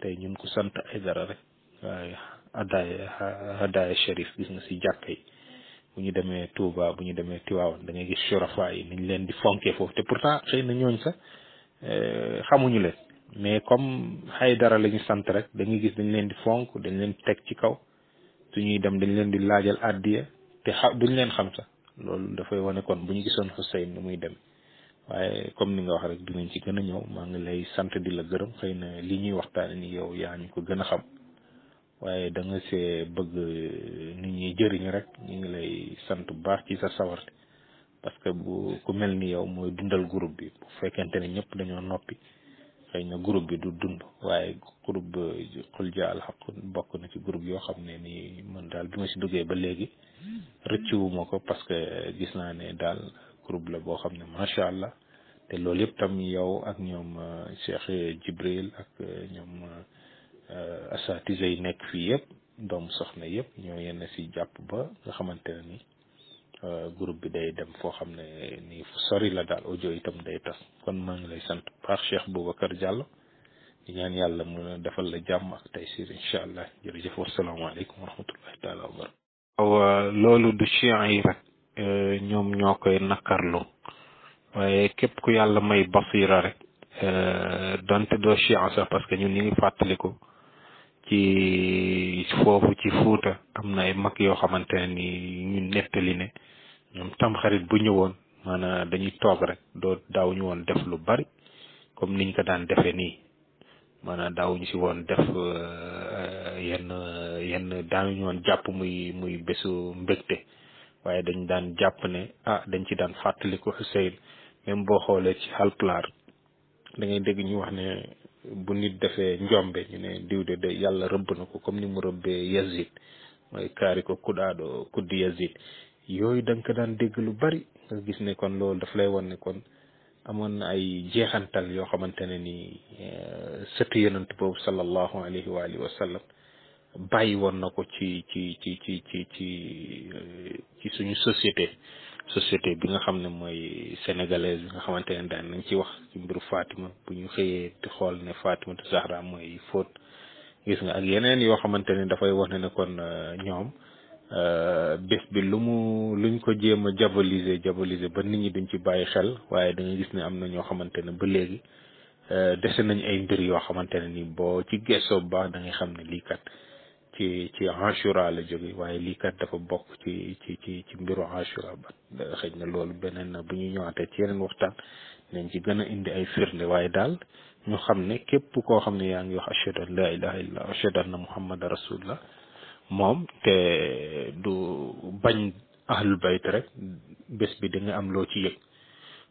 tey ñun ko sant ay dara rek waaye adaaya adaaya sharif gis nga si jàkka yi bu ñu demee Touba bu ñu demee Tiwaawan da ngay gis surafa yi niñ leen di fonkee foofu te pourtant xëy na ñooñ sax euh, xamuñu leen mais comme xay dara la ñu sant rek dañuy gis dañ leen di fonk dañ leen teg ci kaw su ñuy dem dañ leen di laajal àddiya te xa duñ leen xam sax loolu dafay wane kon bu ñu gisoon Xuseyn nu muy dem waaye comme ni nga wax rek dinañ ci gën a ñëw maa ngi lay sant di la gërëm xëy na li ñuy waxtaane ni yow yaa ñu ko gën a xam waaye da nga see bëgg nit ñi jëriñ rek ñu ngi lay sant bu baax ci sa sawarte parce que bu ku mel ni yow mooy dundal groupe bi bu fekkente ne ñëpp dañoo noppi xëy na groupe bi du dund waaye groupe xul jaal xaq bokk na ci groupe yoo xam ne nii man daal bi ma si duggee ba léegi rëccuwuma ko parce que gis naa ne daal groupe la boo xam ne macha allah te loolu yëpp tam yow ak ñoom euh, Cheikh Jibril ak euh, ñoom euh, asatise yi nekk fii yëpp doomu soxna yëpp ñoo yenn si jàpp ba nga xamante ne ni euh, groupe bi day dem foo xam ne nii fu sori la daal audio itam day tas kon maa ngi lay sant baax Cheikh Boubacar Diallo di ñaan yàlla mu defal la jàmm ak tey siir incha allah jërëjëf wasalaamaaleykum wa rahmatullahi taala wa barakatu waaw loolu du chian yi rek euh, ñoom ñoo koy nakarlu waaye képp ku yàlla may basira rek euh, donte doo chian sax parce que ñun ñu ngi fàttaliku ci foofu ci Fuuta am na ay mag yoo xamante ne ni ñu nettali ne ñoom tamxarit bu ñëwoon maanaam dañuy toog rek doo daaw ñu woon def lu bari comme niñ ko daan defee nii maanaam daaw ñu si woon def euh, yenn yenn daañu woon jàpp muy muy bésu mbégte waaye dañ daan jàpp ne ah dañ ci daan fàttaliku Hussein même boo xoolee ci Halpulaar da ngay dégg ñu wax ne bu nit defee njombe ñu ne diw de de yàlla rëbb na ko comme ni mu rëbbee Yazid mooy kaari ko kuddaado kuddi Yazid yooyu da ko daan dégg lu bari nga gis ne kon loolu daf lay wan ne kon amoon na ay jeexantal yoo xamante ne ni eh, sëtu yonent boobu sallallahu alayhi wa alihi wa sallam bàyyi woon na ko ci ci ci ci ci ci ci suñu société société bi nga xam ne mooy sénégalaise bi nga xamante ne daan nañ ci wax ci mbiru Fatima bu ñu xëyee di xool ne Fatima tu Zahra mooy fóot gis nga ak yeneen yoo xamante ne dafay wax ne ne kon euh, ñoom euh, bés bi lu mu luñ ko jéem a diaboliser diaboliser ba nit ñi duñ ci bàyyi xel waaye da gis ne am na ñoo xamante ne ba léegi Euh, dese nañ ay mbir yoo xamante ne ni boo ci gëstoo bu baax da ngay xam ne lii kat ci ci Ashura la jóge waaye lii kat dafa bokk ci ci ci ci mbiru Ashura ba xëy na loolu beneen bu ñu ñëwaatee ci yeneen waxtaan nañ ci gën a indi ay firnde waaye daal ñu xam ne képp koo xam ne yaa ngi wax ashhadu an laa ilaha illa ashhadu anna muhammad rasulullah moom te du bañ ahlul bayt rek bés bi da nga am loo ci yëg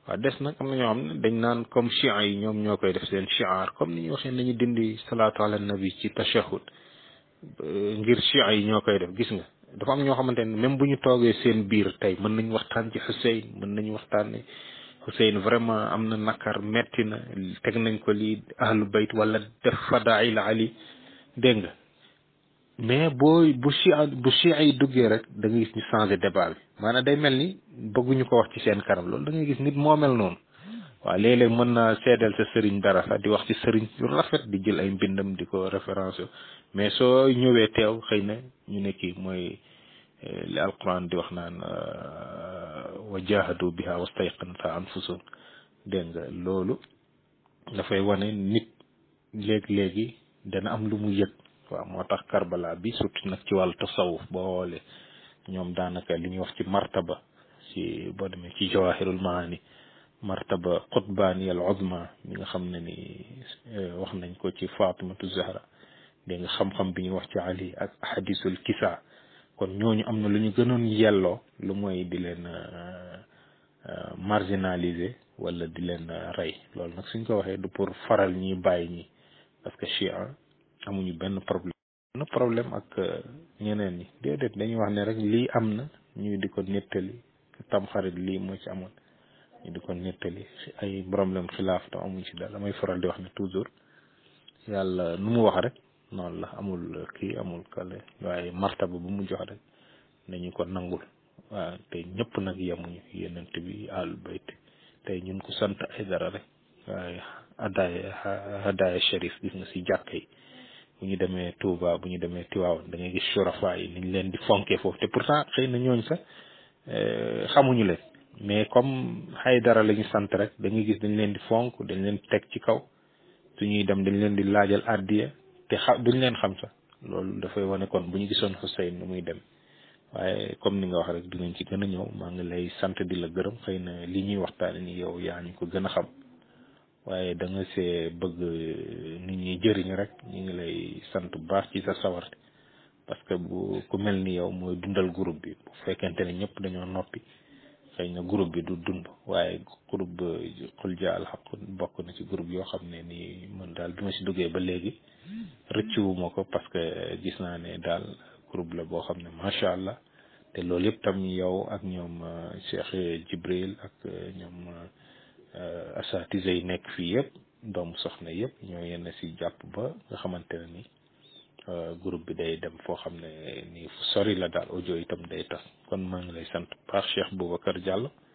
waaw des nag am na ñoo xam ne dañ naan comme chiites yi ñoom ñoo koy def seen chiar comme ni ñu waxee nañu dindi salaatu ala nabi ci tashahud ngir chiites yi ñoo koy def gis nga dafa am ñoo xamante ne même bu ñu toogee seen biir tey mën nañu waxtaan ci Hussein mën nañu waxtaan ne Hussein vraiment am na nakar metti na teg nañ ko lii ahlu bayt wala def fadail ali dégg nga mais boo bu chi bu chi ay duggee rek da ngay gis ñu changé débat bi maanaam day mel ni bëgguñu ko wax ci seen kanam loolu da ngay gis nit moo mel noonu waaw léeg mën naa seedeel sa sëriñ dara sax di wax ci sëriñ yu rafet di jël ay mbindam di ko référence mais soo ñëwee teew xëy na ñu ne kii mooy eh, li alquran di wax naan euh, wa jahadu biha wastayqanata anfusum dégg nga loolu dafay wane nit léeg-léegi dana am lu mu yëg waaw moo tax Karbala bi surtout nag ci wàllu tasawuf boo xoolee ñoom daanaka li ñuy wax ci martaba ci boo demee ci jawahirul maani martaba qutbaani al uzma mi nga xam ne ni eh, wax nañ ko ci Fatimatu Zahra dégg nga xam-xam bi ñuy wax ci Ali ak hadisul kisa kon ñooñu am na lu ñu gënoon yelloo lu mooy di leen eh, euh, marginaliser wala di leen euh, rey loolu nag suñ ko waxee du pour faral ñi bàyyi ñi parce que chia amuñu benn problème benn problème ak euh, ñeneen ñi déedéet dañuy wax ne rek lii am na ñuy di ko nettali tamxarit lii moo ci amoon ñu di ko nettali ay problème xilaaf tam amuñ ci dara damay faral di wax ne toujours yàlla nu mu wax rek noonu la amul kii amul kale waaye martaba bu mu jox rek nañu ko nangul waaw te ñëpp nag yemuñu yenent bi àll bayt tey ñun ko sant ay dara rek waaye adaaya adaaya sharif gis nga si jàkk yi bu ñu demee Touba bu ñu demee Tiwaawan da ngay gis surafa yi niñ leen di fonkee foofu te pourtant xëy na ñooñ sax euh, xamuñu leen mais comme xay dara la ñu sant rek da ngay gis dañ leen di fonk dañ leen teg ci kaw su ñuy dem dañ leen di laajal àddiya te xa duñ leen xam sax loolu dafay wane kon bu ñu gisoon Xuseyn nu muy dem waaye comme ni nga wax rek dinañ ci gën a ñëw maa ngi lay sant di la gërëm xëy na li ñuy waxtaane ni yow yaa ñu ko gën a xam waaye da nga see bëgg nit ñi jëriñ rek ñu ngi lay sant bu baax ci sa sawarte parce que bu ku mel ni yow mooy dundal groupe bi bu fekkente ne ñëpp dañoo noppi xëy na groupe bi du dund waaye groupe xul jaa alxaq bokk na ci groupe yoo xam ne nii man daal bi ma si duggee ba léegi rëccuwuma ko parce que gis naa ne daal groupe la boo xam ne macha allah te loolu yëpp tam yow ak ñoom euh, Cheikh Jibril ak euh, ñoom euh, asatise yi nekk fii yëpp doomu soxna yëpp ñoo yenn si jàpp ba nga xamante ne ni groupe bi day dem foo xam ne nii fu sori la daal audio itam day tas kon maa ngi lay sant baax Cheikh Boubacar Diallo